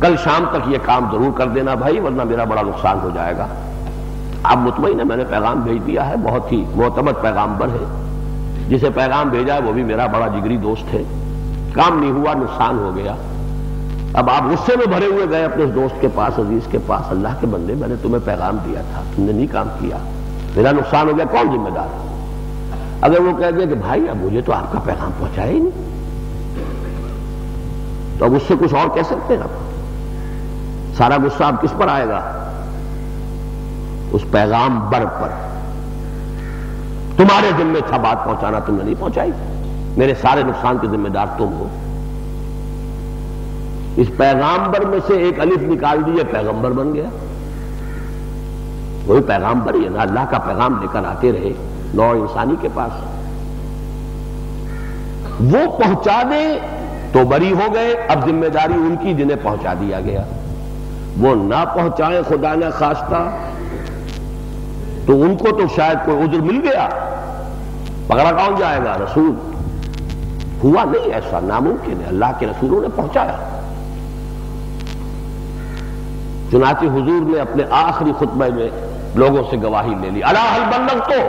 A: कल शाम तक यह काम ज़रूर कर देना भाई, वरना मेरा बड़ा नुकसान हो जाएगा। आप मुतमिन है, मैंने पैगाम भेज दिया है, बहुत ही मोतमद पैगाम्बर है। जिसे पैगाम भेजा है, वो भी मेरा बड़ा जिगरी दोस्त है। काम नहीं हुआ, नुकसान हो गया। अब आप गुस्से में भरे हुए गए अपने दोस्त के पास, अज़ीज़ के पास, अल्लाह के बंदे, मैंने तुम्हें पैगाम दिया था, तुमने नहीं काम किया। मेरा नुकसान हो गया, कौन जिम्मेदार है? अगर वो कह दे कि भाई, अब मुझे तो आपका पैगाम पहुँचाया ही नहीं। तो अब उससे कुछ और कह सकते हैं आप? सारा गुस्सा आप किस पर आएगा? उस पैगाम बर पर। तुम्हारे जिम्मे था बात पहुंचाना, तुमने नहीं पहुंचाई। मेरे सारे नुकसान के जिम्मेदार तुम हो। इस पैगाम्बर में से एक अलिफ निकाल दिए पैगंबर बन गया। वही पैगाम्बर है ना, अल्लाह का पैगाम लेकर आते रहे। नौ इंसानी के पास वो पहुँचा दे तो बरी हो गए, अब ज़िम्मेदारी उनकी जिन्हें पहुँचा दिया गया। वो ना पहुँचाए खुदा ने खास्ता तो उनको तो शायद कोई उज्र मिल गया। पकड़ा कौन जाएगा? रसूल। हुआ नहीं ऐसा, नामुमकिन है। अल्लाह के रसूलों ने पहुँचाया। चुनाचे हुजूर ने अपने आखिरी खुतबे में लोगों से गवाही ले ली। अला हल बल्लग तो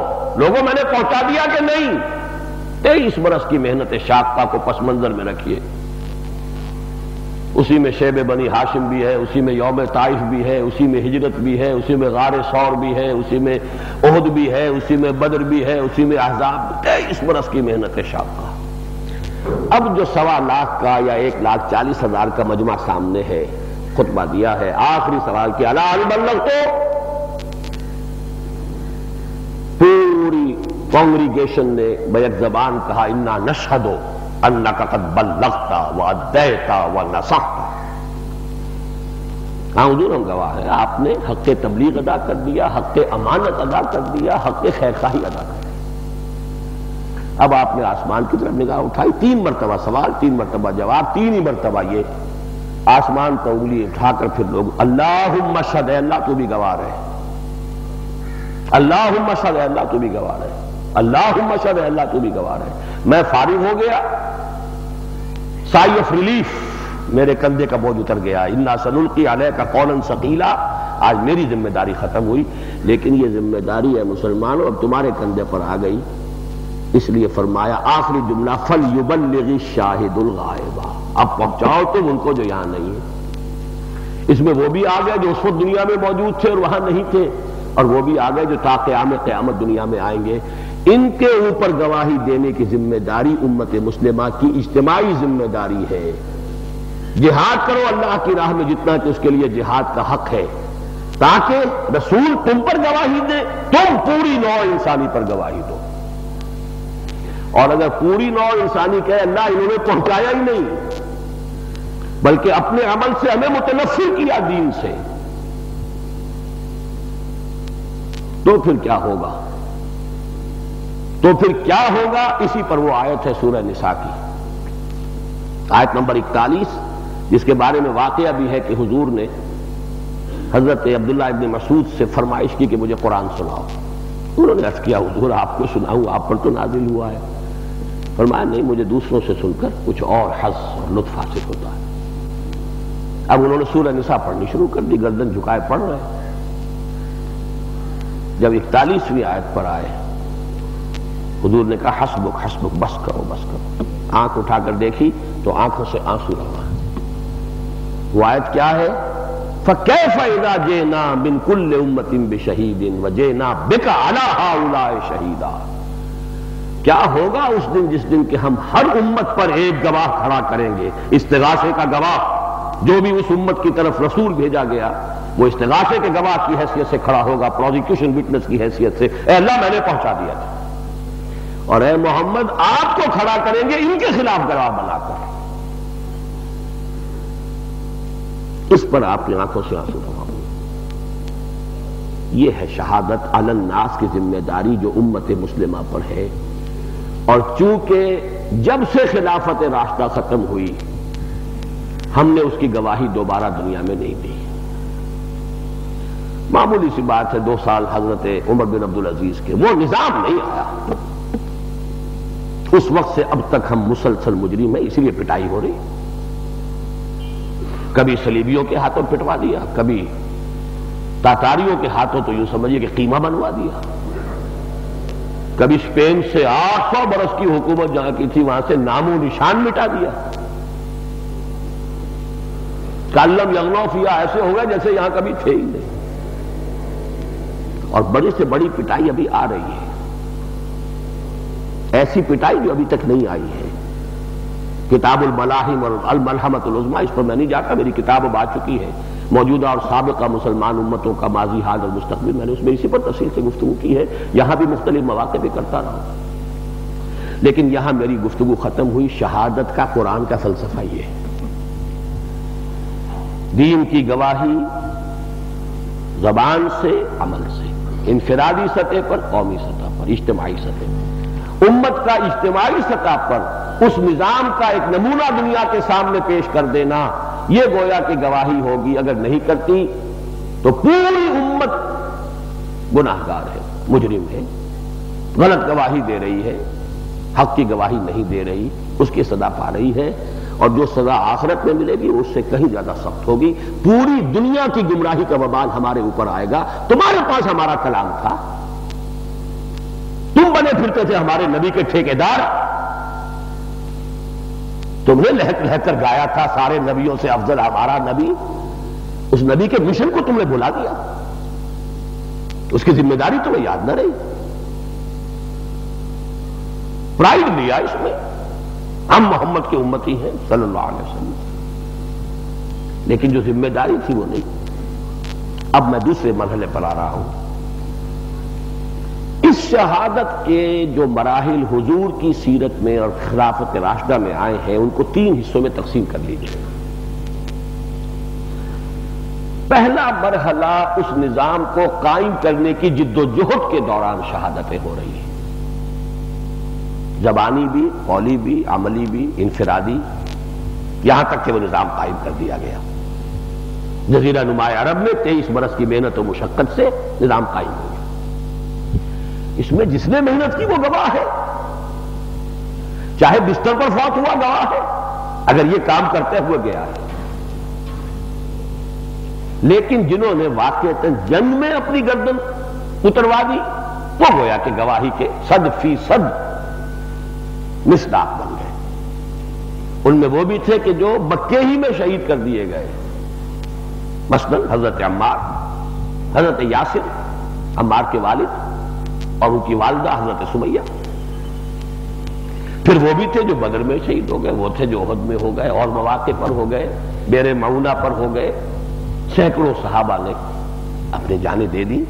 A: लोगों, मैंने पहुँचा दिया कि नहीं? तेईस बरस की मेहनत शाखा को पसमंजर में रखिए। उसी में शेब बनी हाशिम भी है, उसी में यौम ताइफ भी है, उसी में हिजरत भी है, उसी में गार सौर भी है, उसी में ओहद भी है, उसी में बदर भी है, उसी में अहजाब। तेईस बरस की मेहनत है शाखा अब जो सवा लाख का या एक लाख चालीस हज़ार का मजमा सामने है, खुतबा दिया है, आखिरी सवाल किया अला तो पूरी कांग्रीगेशन ने बैक जबान कहा, इन्ना नशहदो अन्ना का कदबल लगता व अद्दैता व नसाता हाँ हम गवाह है। आपने हक तबलीग अदा कर दिया, हक अमानत अदा कर दिया, हक खैरखाही अदा कर दिया। अब आपने आसमान की तरफ़ निगाह उठाई, तीन मरतबा सवाल, तीन मरतबा जवाब, तीन ही मरतबा ये। आसमान पर उंगली उठाकर फिर लोग अल्लाह मशद अल्लाह तू भी गवाह रहे। अल्लाह मशद अल्लाह तू भी गवाह रहे अल्लाह मशद अल्लाह तू भी गवाह रहे मैं फारिग हो गया। साई ऑफ़ रिलीफ मेरे कंधे का बोझ उतर गया। इन्ना सनुल की अलह का कौन सकीला। आज मेरी ज़िम्मेदारी खत्म हुई। लेकिन ये ज़िम्मेदारी है मुसलमानों, अब तुम्हारे कंधे पर आ गई। इसलिए फरमाया, आखिरी जुमला, फल युबल शाहिदुल गायबा। अब पहुंचाओ तुम उनको जो यहाँ नहीं है। इसमें वो भी आ गया जो उस वक्त दुनिया में मौजूद थे और वहाँ नहीं थे। और वो भी आ गए जो ताकयाम क्यामत दुनिया में आएँगे। इनके ऊपर गवाही देने की ज़िम्मेदारी उम्मत मुस्लिमा की इज्तमाही ज़िम्मेदारी है। जिहाद करो अल्लाह की राह में जितना कि उसके लिए जिहाद का हक है। ताकि रसूल तुम पर गवाही दे, तुम पूरी नौ इंसानी पर गवाही दो। और अगर पूरी नौ इंसानी कहे, अल्लाह, इन्होंने पहुँचाया ही नहीं। बल्कि अपने अमल से हमें मुतनफिर किया दीन से। तो फिर क्या होगा? तो फिर क्या होगा? इसी पर वो आयत है सूरह निसा की। आयत नंबर इकतालीस, जिसके बारे में वाकया भी है कि हुजूर ने हज़रत अब्दुल्ला इबन मसूद से फरमाइश की कि मुझे कुरान सुनाओ। उन्होंने अर्थ किया, हुजूर, आपको सुनाऊं, आप पर तो नाजिल हुआ है। फरमाया, नहीं, मुझे दूसरों से सुनकर कुछ और हज और लुत्फ हासिल होता है। अब उन्होंने सूर्य निशा पढ़नी शुरू कर दी, गर्दन झुकाए पढ़ रहे जब इकतालीसवीं आयत पर आए, हुजूर ने कहा, हसबुक हसबुक, बस करो बस करो। आँख उठाकर देखी तो आँखों से आँसू रहा वो आयत क्या है? फ़कै फ़ैदा जेना बिन कुल्ल उम्मतिन बेशहीदिन व जेना बिका अला शहीदा। क्या होगा उस दिन जिस दिन के हम हर उम्मत पर एक गवाह खड़ा करेंगे? इस्तेगासे का गवाह। जो भी उस उम्मत की तरफ़ रसूल भेजा गया, वो इस्तेगासे के गवाह की हैसियत से खड़ा होगा प्रोजिक्यूशन विटनेस की हैसियत से। अल्लाह, मैंने पहुँचा दिया था। और ए मोहम्मद, आपको खड़ा करेंगे, इनके खिलाफ गवाह बनाकर। इस पर आपकी आँखों से आँसू बहाओगे यह है शहादत अलन्नास की ज़िम्मेदारी जो उम्मत मुस्लिमा पर है। और चूँकि जब से खिलाफत रास्ता खत्म हुई हमने उसकी गवाही दोबारा दुनिया में नहीं दी। मामूली सी बात है, दो साल हज़रत उमर बिन अब्दुल अज़ीज़ के, वो निज़ाम नहीं आया। उस वक्त से अब तक हम मुसलसल मुजरिम है, इसीलिए पिटाई हो रही। कभी सलीबियों के हाथों पिटवा दिया, कभी तातारियों के हाथों तो यूँ समझिए कि कीमा बनवा दिया। कभी स्पेन से 800 बरस की हुकूमत जहाँ की थी, वहाँ से नामो निशान मिटा दिया। कालम यगनौफिया ऐसे हो गए जैसे यहाँ कभी थे ही नहीं। और बड़ी से बड़ी पिटाई अभी आ रही है। ऐसी पिटाई जो अभी तक नहीं आई है। किताबुल मलाहिम और अल मलहमतुलज़मा इस पर मैं नहीं जाता, मेरी किताब अब आ चुकी है। मौजूदा और सबका मुसलमान उम्मतों का माजी हाल और मुस्तबिल मैंने उसमें इसी पर तफसील से गुफ्तु की है। यहाँ भी मुख्तलिफ़ मौके करता रहा लेकिन यहाँ मेरी गुफ्तु खत्म हुई, शहादत का कुरान का फलसफा ये दीन की गवाही जबान से, अमल से, इनफरादी सतह पर, कौमी सतह पर, इज्तमाही सतह पर। उम्मत का इज्तमाही सतह पर उस निज़ाम का एक नमूना दुनिया के सामने पेश कर देना यह गोया की गवाही होगी, अगर नहीं करती तो पूरी उम्मत गुनाहगार है, मुजरिम है, गलत गवाही दे रही है, हक की गवाही नहीं दे रही, उसकी सदा पा रही है और जो सजा आखिरत में मिलेगी, उससे कहीं ज़्यादा सख्त होगी। पूरी दुनिया की गुमराही का बबाल हमारे ऊपर आएगा। तुम्हारे पास हमारा कलाम था। तुम बने फिरते थे हमारे नबी के ठेकेदार। तुमने लहक लहकर गाया था सारे नबियों से अफजल, हमारा नबी। उस नबी के मिशन को तुमने बुला दिया। उसकी ज़िम्मेदारी तुम्हें याद न रही। प्राइड लिया इसमें। हम मोहम्मद की उम्मती हैं सल्लल्लाहु अलैहि वसल्लम। लेकिन जो ज़िम्मेदारी थी वो नहीं। अब मैं दूसरे मरहले पर आ रहा हूँ। इस शहादत के जो मराहल हुजूर की सीरत में और खिलाफत राशदा में आए हैं, उनको तीन हिस्सों में तकसीम कर लीजिए। पहला मरहला उस निज़ाम को कायम करने की जिद्दोजहद के दौरान शहादतें हो रही हैं। जबानी भी, कौली भी, अमली भी, इनफरादी, यहाँ तक कि वो निज़ाम कायम कर दिया गया। जजीरा नुमाए अरब में तेईस बरस की मेहनत और मुशक्कत से निज़ाम कायम हो गया। इसमें जिसने मेहनत की वो गवाह है। चाहे बिस्तर पर फौत हुआ, गवाह है। अगर ये काम करते हुए गया है। लेकिन जिन्होंने वाक्य जंग में अपनी गर्दन उतरवा दी, वो गोया कि गवाही के सद फ़ी सद मिसदाक बन गए। उनमें वो भी थे कि जो मक्के ही में शहीद कर दिए गए। मसलन हज़रत अम्मार, हज़रत यासिर, अम्मार के वालिद और उनकी वालदा हज़रत सुमैया। फिर वो भी थे जो बदर में शहीद हो गए, वो थे जो उहद में हो गए, और मवाके पर हो गए बेरे मऊना पर हो गए। सैकड़ों सहाबा ने अपने जाने दे दी।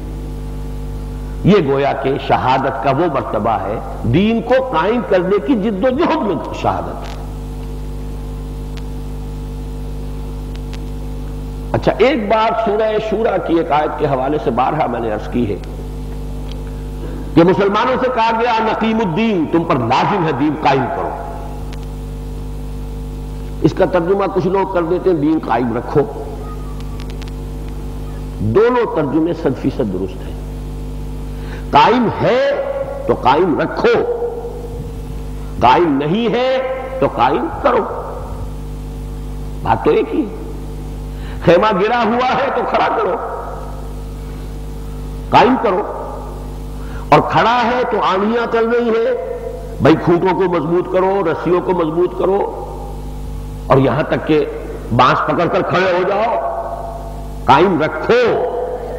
A: ये गोया के शहादत का वो मरतबा है, दीन को कायम करने की जिद्दोजहद में शहादत। अच्छा एक बार सूरह शूरा की एक आयत के हवाले से बारहा मैंने अर्ज़ की है कि मुसलमानों से कहा गया, नकीमुद्दीन, तुम पर लाजिम है, दीन कायम करो। इसका तर्जुमा कुछ लोग कर देते हैं, दीन कायम रखो। दोनों तर्जुमे सद फ़ीसद दुरुस्त है। कायम है तो कायम रखो। कायम नहीं है तो कायम करो। बात तो एक ही खेमा गिरा हुआ है तो खड़ा करो। कायम करो। और खड़ा है तो आंधियाँ चल रही है। भाई खूंटों को मज़बूत करो, रस्सियों को मज़बूत करो। और यहाँ तक के बाँस पकड़कर खड़े हो जाओ। कायम रखो।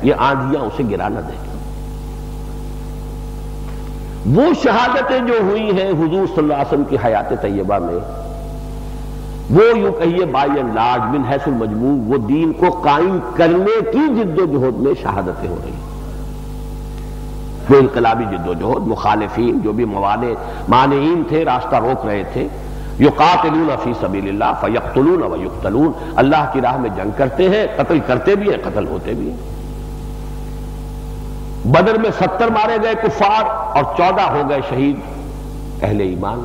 A: ये आंधियाँ उसे गिरा न दें वो शहादतें जो हुई हैं हुजूर सल्लल्लाहु अलैहि वसल्लम की हयात तैयबा में, वो यूँ कहिए बाई लाज बिन हैसुल मजमू वो दीन को कायम करने की जिद्दोजहद में शहादतें हो रही वो इनकलाबी जिद्दोजहद, मुखालिफिन, जो भी मवाने मानईन थे, रास्ता रोक रहे थे यो कातलून फ़ी सबील्ला फ़यकतलून व युक्तलून अल्लाह की राह में जंग करते हैं, कत्ल करते भी हैं, कत्ल होते भी हैं। बदर में सत्तर मारे गए कुफार और चौदह हो गए शहीद, अहले ईमान।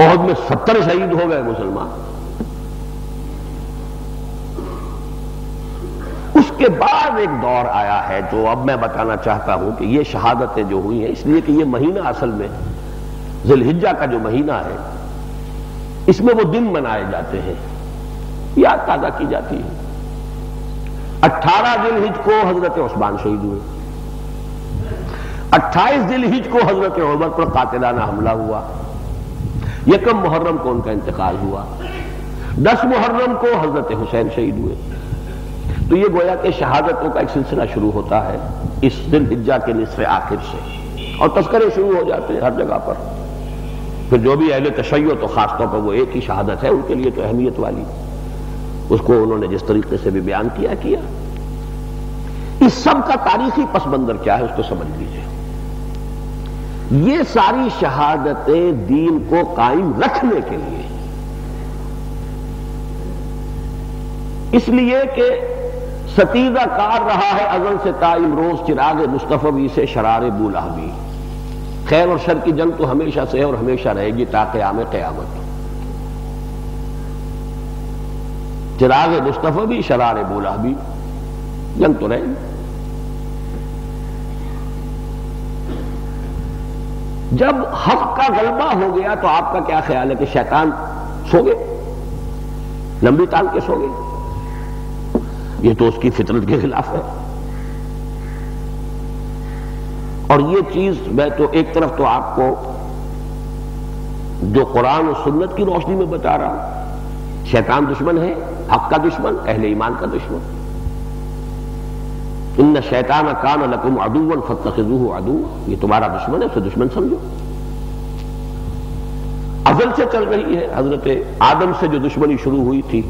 A: ओहद में सत्तर शहीद हो गए मुसलमान। उसके बाद एक दौर आया है जो अब मैं बताना चाहता हूँ कि ये शहादतें जो हुई हैं, इसलिए कि ये महीना असल में जिलहिजा का जो महीना है, इसमें वो दिन मनाए जाते हैं। याद ताज़ा की जाती है। अट्ठारह दिल हिज को हज़रत उस्मान शहीद हुए। अट्ठाईस दिल हिज को हज़रत उमर पर कातिलाना हमला हुआ। यकम मुहर्रम को उनका इंतकाल हुआ। दस मुहर्रम को हज़रत हुसैन शहीद हुए। तो ये गोया के शहादतों का एक सिलसिला शुरू होता है इस दिल हिज्जा के निसफ आखिर से। और तस्करे शुरू हो जाते हैं हर जगह पर। फिर जो भी अहले तशैय तो खासतौर पर वो एक ही शहादत है, उनके लिए तो अहमियत वाली। उसको उन्होंने जिस तरीके से भी बयान किया किया। इस सब का तारीखी पसमंदर क्या है, उसको समझ लीजिए। ये सारी शहादतें दीन को कायम रखने के लिए। इसलिए कि सतीजा कार रहा है अजल से ताइम रोज चिराग मुस्तफी से शरार बुलाबी खैर और शर की जंग तो हमेशा से और हमेशा रहेगी ताकि आम क्यामत। चिराग मुस्तफी शरार बुलाबी जंग तो रहेगी। जब हक का गलबा हो गया तो आपका क्या ख्याल है कि शैतान सो गए लंबी ताल के सो गए ये तो उसकी फितरत के खिलाफ है। और ये चीज़ मैं तो एक तरफ़ तो आपको जो कुरान और सुन्नत की रोशनी में बता रहा हूँ, शैतान दुश्मन है, हक का दुश्मन, अहले ईमान का दुश्मन। इन शैतान कान लकुम अदूवन फतखजू अदू ये तुम्हारा दुश्मन है उसे दुश्मन समझो अजल से चल रही है हज़रत आदम से जो दुश्मनी शुरू हुई थी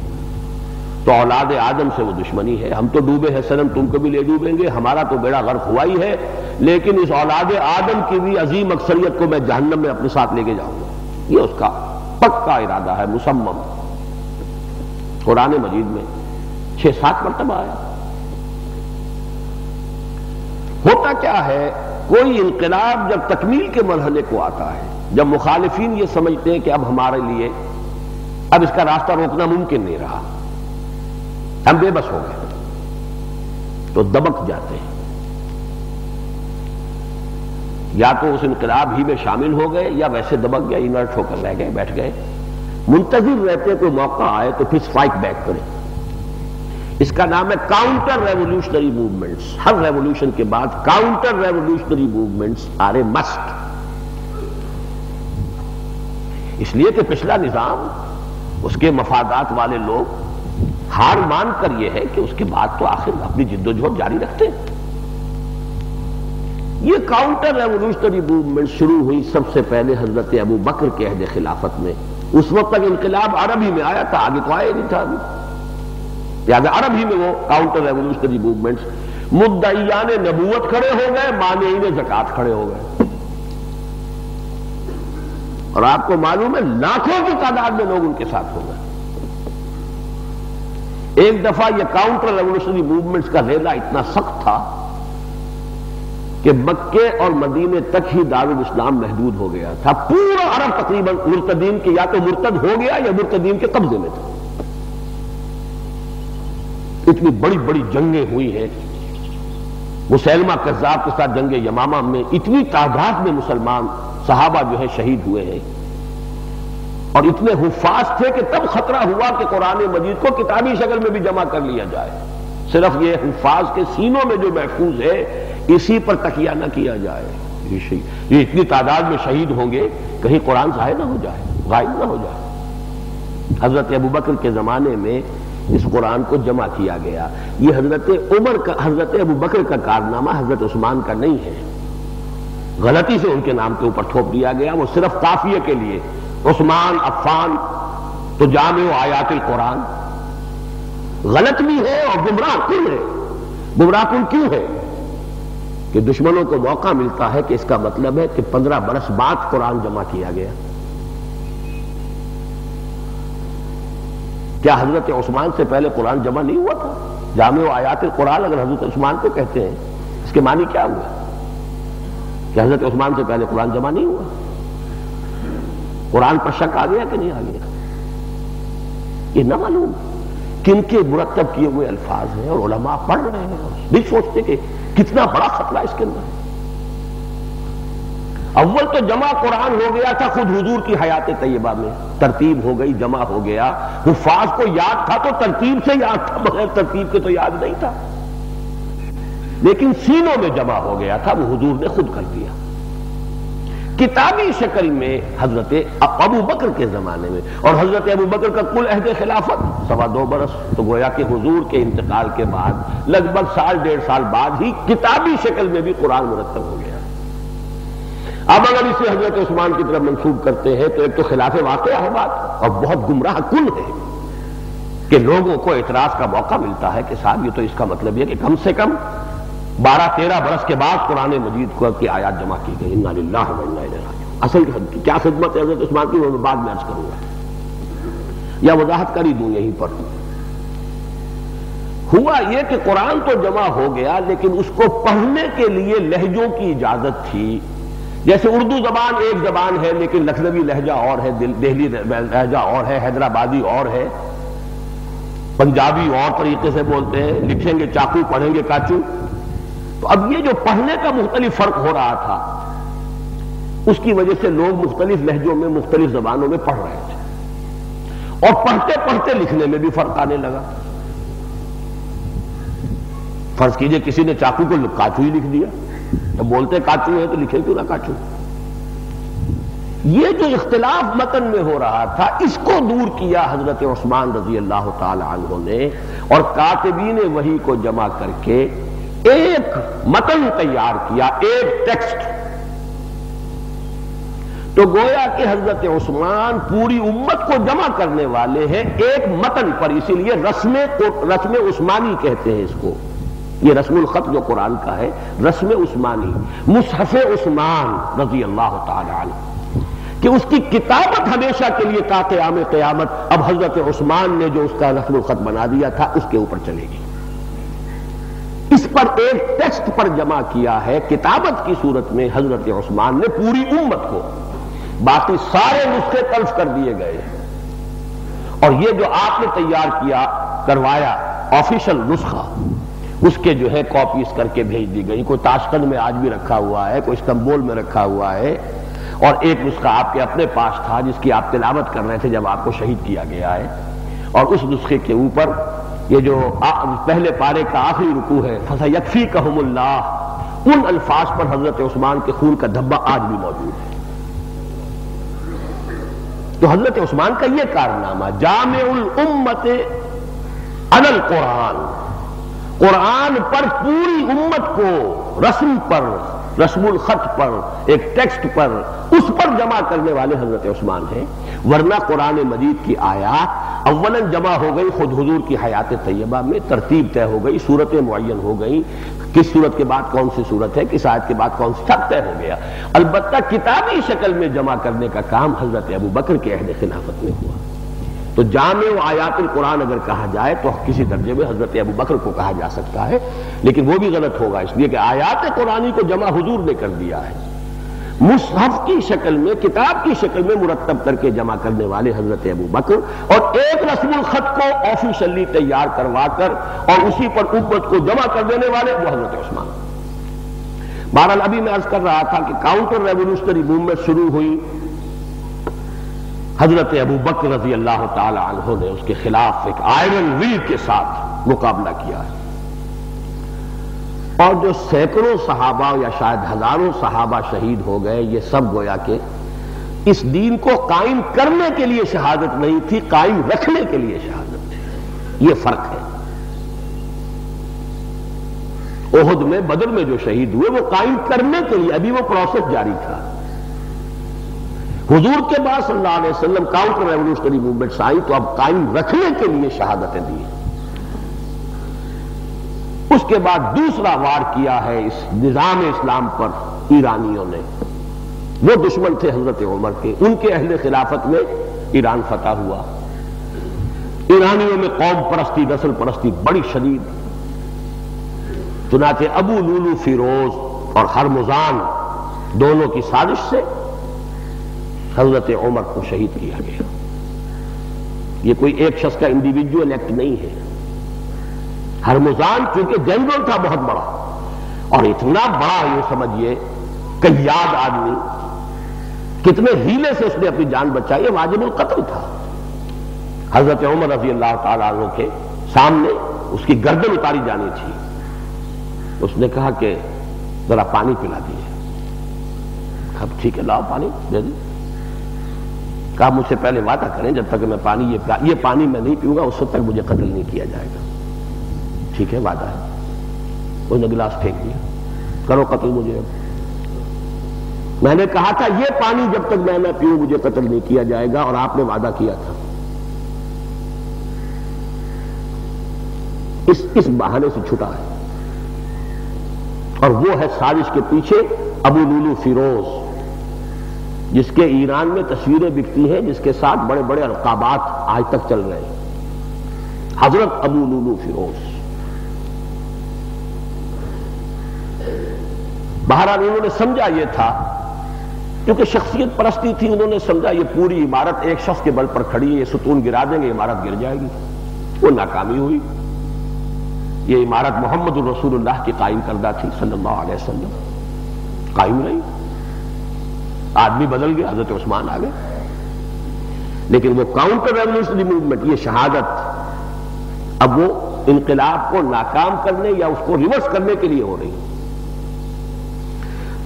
A: तो औलाद आदम से वो दुश्मनी है हम तो डूबे हैं सनम तुमको भी ले डूबेंगे हमारा तो बेड़ा गर्क हुआ ही है लेकिन इस औलाद आदम की भी अजीम अक्सरियत को मैं जहन्नम में अपने साथ लेके जाऊँगा ये उसका पक्का इरादा है मुसम्मम कुरान मजीद में छह सात मरतबा आया होता क्या है? कोई इनकलाब जब तकमील के मरहले को आता है, जब मुखालिफिन ये समझते हैं कि अब हमारे लिए, अब इसका रास्ता रोकना मुमकिन नहीं रहा। हम बेबस हो गए। तो दबक जाते हैं। या तो उस इनकलाब ही में शामिल हो गए, या वैसे दबक गए इनर्ट होकर रह गए, बैठ गए। मुंतजिर रहते कोई मौका आए तो फिर स्ट्राइक बैक करें। इसका नाम है काउंटर रेवोल्यूशनरी मूवमेंट्स हर रेवोल्यूशन के बाद counter revolutionary movements are a must इसलिए कि पिछला निज़ाम, उसके मफादात वाले लोग हार मान कर यह है कि उसके बाद तो आखिर अपनी जिद्दोजहद जारी रखते हैं। ये काउंटर रेवोल्यूशनरी मूवमेंट शुरू हुई सबसे पहले हज़रत अबू बकर के अहद खिलाफत में। उस वक्त तक इनकलाब अरब में आया था, आगे तो आया नहीं था। अभी याद अरब ही में वो काउंटर रेवोल्यूशनरी मूवमेंट्स मुद्दयान नबूवत खड़े हो गए माने जक़ात खड़े हो गए। और आपको मालूम है, लाखों की तादाद में लोग उनके साथ हो गए। एक दफ़ा यह काउंटर रेवोल्यूशनरी मूवमेंट्स का रेला इतना सख्त था कि मक्के और मदीने तक ही दारुल इस्लाम महदूद हो गया था। पूरा अरब तकरीबन मुर्तदीन के या तो मुर्तद हो गया या मुर्तदीन के कब्जे में था। इतनी बड़ी बड़ी जंगें हुई हैं। मुसलमा कज्जाब के साथ जंग यमामा में इतनी तादाद में मुसलमान सहाबा जो है शहीद हुए हैं। और इतने हुफाज थे कि तब खतरा हुआ कि कुरान मजीद को किताबी शक्ल में भी जमा कर लिया जाए। सिर्फ़ ये हुफाज के सीनों में जो महफूज है, इसी पर तकिया ना किया जाए। ये इतनी तादाद में शहीद होंगे, कहीं कुरान जाए ना हो जाए, गायब ना हो जाए। हज़रत अबू बकर के जमाने में इस कुरान को जमा किया गया। ये हज़रत उमर का, हज़रत अबू बकर का कारनामा हज़रत उस्मान का नहीं है। गलती से उनके नाम के ऊपर थोप दिया गया, वो सिर्फ़ काफिए के लिए। उस्मान, अफान तो जामे आयातिल कुरान। गलत भी है और गुमराह कुल है। गुमराह कुल क्यों है? कि दुश्मनों को मौका मिलता है कि इसका मतलब है कि पंद्रह बरस बाद कुरान जमा किया गया। क्या हज़रत उस्मान से पहले कुरान जमा नहीं हुआ था? जामे आयात कुरान अगर हज़रत उस्मान को कहते हैं, इसके मानी क्या हुआ कि हज़रत उस्मान से पहले कुरान जमा नहीं हुआ? कुरान पर शक आ गया कि नहीं आ गया? ये न मालूम। किनके मुरतब किए हुए अल्फाज हैं और पढ़ रहे हैं? नहीं सोचते कि कितना बड़ा खतरा इसके अंदर अव्वल तो जमा कुरान हो गया था, खुद हुजूर की हयात तैयबा में। तरतीब हो गई, जमा हो गया। हुफाज को याद था तो तरतीब से याद था बगैर तरतीब के तो याद नहीं था। लेकिन सीनों में जमा हो गया था, वो हुजूर ने खुद कर दिया। किताबी शक्ल में हज़रत अबू बकर के जमाने में, और हज़रत अबू बकर का कुल अहद खिलाफत, सवा दो बरस तो गोया के हुजूर के इंतकाल के बाद, लगभग साल, डेढ़ साल बाद ही किताबी शक्ल में भी कुरान मुरतब हो गया। अब अगर इसे हज़रत उस्मान की तरफ़ मंसूब करते हैं तो एक तो खिलाफ वाक़ है बात, और बहुत गुमराह कुल है कि लोगों को इतराज का मौका मिलता है कि साहब, ये तो इसका मतलब यह कि कम से कम बारह तेरह बरस के बाद कुरान मजीद को की आयात जमा की गई। इन्ना असल क्या खिदमत है हज़रत उस्मान की? मैं बाद में अर्ज़ करूँगा। या वजाहत कर ही दूँ यहीं पर। हुआ यह कि कुरान तो जमा हो गया, लेकिन उसको पढ़ने के लिए लहजों की इजाज़त थी। जैसे उर्दू जबान एक जबान है, लेकिन लखनवी लहजा और है दिल्ली लहजा और है, हैदराबादी और है। पंजाबी और तरीके से बोलते हैं, लिखेंगे चाकू, पढ़ेंगे काचू। तो अब ये जो पढ़ने का मुख्तलिफ़ फ़र्क हो रहा था, उसकी वजह से लोग मुख्तलिफ़ लहजों में, मुख्तलिफ़ जबानों में पढ़ रहे थे। और पढ़ते पढ़ते लिखने में भी फ़र्क आने लगा। फ़र्ज़ कीजिए किसी ने चाकू को काचू ही लिख दिया। जब बोलते काचू है तो लिखे क्यों ना काचू ये जो इख्तलाफ मतन में हो रहा था, इसको दूर किया हज़रत उस्मान रज़ी अल्लाह तु ने और कातबी ने वही को जमा करके एक मतन तैयार किया, एक टेक्स्ट। तो गोया कि हज़रत उस्मान पूरी उम्मत को जमा करने वाले हैं, एक मतन पर, इसीलिए रस्म रस्म उस्मानी कहते हैं इसको। ये रस्मुल खत जो कुरान का है, रस्म उस्मानी मुसहफ उस्मान रज़ी अल्लाह तु कि उसकी किताबत हमेशा के लिए का क्याम क्यामत, अब हज़रत उस्मान ने जो उसका रस्मुल खत बना दिया था, उसके ऊपर चलेगी। इस पर एक टेक्स्ट पर जमा किया है, किताबत की सूरत में हज़रत उस्मान ने पूरी उम्मत को, बाकी सारे नुस्खे तल्फ कर दिए गए और ये जो आपने तैयार किया, करवाया, ऑफिशियल नुस्खा उसके जो है कॉपीज करके भेज दी गई। कोई ताशकंद में आज भी रखा हुआ है कोई इस्तंबोल में रखा हुआ है और एक नुस्खा आपके अपने पास था जिसकी आप तिलावत कर रहे थे जब आपको शहीद किया गया है। और उस नुस्खे के ऊपर ये जो आ, पहले पारे का आखिरी रुकू है फसा यकफी कहमुल्लाह उन अल्फाज पर हज़रत उस्मान के खून का धब्बा आज भी मौजूद है। तो हज़रत उस्मान का यह कारनामा जाम उम्मत अनल कुरान। कुरान पर पूरी उम्मत को रस्म पर, रस्मुल खत पर, एक टेक्स्ट पर, उस पर जमा करने वाले हज़रत उस्मान हैं। वरना कुरान मजीद की आयात अव्वलन जमा हो गई खुद हजूर की हयात तैयबा में, तरतीब तय हो गई, सूरतें मुन हो गई। किस सूरत के बाद कौन सी सूरत है, किस आयत के बाद कौन सी सब तय हो गया? अलबत्ता किताबी शक्ल में जमा करने का काम हज़रत अबू बकर के अहद खिलाफत में हुआ। तो जाम आयातुल कुरान अगर कहा जाए तो किसी दर्जे में हज़रत अबू बकर को कहा जा सकता है। लेकिन वो भी गलत होगा इसलिए कि आयात कुरानी को जमा हजूर ने कर दिया है। मुसहफ की शक्ल में, किताब की शक्ल में मुरतब करके जमा करने वाले हज़रत अबू बकर और एक रस्मुल खत को ऑफिशियली तैयार करवाकर और उसी पर उम्मत को जमा कर देने वाले वो हज़रत उस्मान। बहरहाल अभी मैं अर्ज़ कर रहा था कि काउंटर रेवोल्यूशनरी मूवमेंट शुरू हुई। हज़रत अबू बकर रज़ी अल्लाह तु ने उसके खिलाफ एक आयरन विल के साथ मुकाबला किया है। और जो सैकड़ों सहाबा या शायद हज़ारों सहाबा शहीद हो गए, ये सब गोया के इस दीन को कायम करने के लिए शहादत नहीं थी, कायम रखने के लिए शहादत थी। ये फ़र्क है। ओहद में बदल में जो शहीद हुए, वो कायम करने के लिए, अभी वो प्रोसेस जारी था। हुजूर के बाद सल्लल्लाहु अलैहि वसल्लम काउंटर रेवोल्यूशनरी मूवमेंट आई तो अब कायम रखने के लिए शहादतें दी उसके बाद दूसरा वार किया है इस निज़ाम इस्लाम पर ईरानियों ने। वो दुश्मन थे हज़रत उमर के। उनके अहल खिलाफत में ईरान फतह हुआ। ईरानियों में कौम परस्ती, नस्ल परस्ती बड़ी शदीद। चुनाचे अबू लूलू फिरोज और हरमुजान दोनों की साजिश से हज़रत उमर को शहीद किया गया। ये कोई एक शख्स का इंडिविजुअल एक्ट नहीं है। हरमुजान चूँकि जनरल था, बहुत बड़ा। और इतना बड़ा ये समझिए, कयाद आदमी, कितने हीले से उसने अपनी जान बचाई वाजिबुल कत्ल था। हज़रत उमर रज़ी अल्लाह तु के सामने उसकी गर्दन उतारी जानी थी। उसने कहा कि, जरा पानी पिला दिए। अब ठीक है, लाओ पानी, दे दी। कहा मुझसे पहले वादा करें, जब तक मैं पानी, ये ये पानी मैं नहीं पीऊँगा, उस तक मुझे कत्ल नहीं किया जाएगा। ठीक है, वादा है। उसने गिलास फेंक दिया। करो कत्ल मुझे अब। मैंने कहा था, ये पानी जब तक मैं ना पीऊं, मुझे कत्ल नहीं किया जाएगा, और आपने वादा किया था। इस इस बहाने से छुटा है। और वो है साजिश के पीछे अबू लूलू फिरोज। जिसके ईरान में तस्वीरें बिकती हैं, जिसके साथ बड़े बड़े अलकाबात आज तक चल रहे हैं। हज़रत अबू लूलू फिरोज। बहरहाल उन्होंने समझा यह था, क्योंकि शख्सियत परस्ती थी, उन्होंने समझा ये पूरी इमारत एक शख्स के बल पर खड़ी है, ये सुतून गिरा देंगे, इमारत गिर जाएगी। वो नाकामी हुई। ये इमारत मोहम्मद रसूलुल्लाह की कायम करदा थी, सल्लल्लाहु अलैहि वसल्लम। कायम रही। आदमी बदल गया, हज़रत उस्मान आ गए। लेकिन वो काउंटर रेवोल्यूशनरी मूवमेंट ये शहादत, अब वो इनकलाब को नाकाम करने या उसको रिवर्स करने के लिए हो रही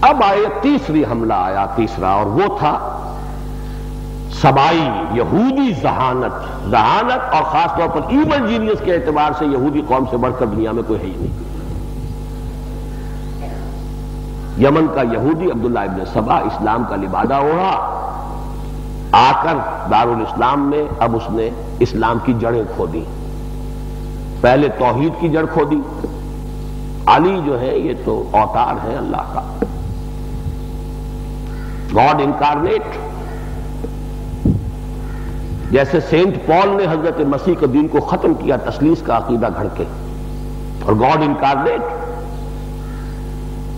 A: अब आए तीसरी हमला, आया तीसरा, और वो था सबाई, यहूदी जहानत। जहानत और खासतौर पर इवन जीनियस के एतबार से यहूदी कौम से बढ़कर दुनिया में कोई है ही नहीं। यमन का यहूदी अब्दुल्ला इब्न सबा इस्लाम का लिबादा ओढ़ा आकर दारुल इस्लाम में अब उसने इस्लाम की जड़ें खोदी। पहले तोहीद की जड़ खोदी। अली जो है, ये तो अवतार है अल्लाह का। गॉड इनकारनेट जैसे सेंट पॉल ने हज़रत मसीह के दिन को खत्म किया तसलीस का अकीदा घड़ के और गॉड इनकारनेट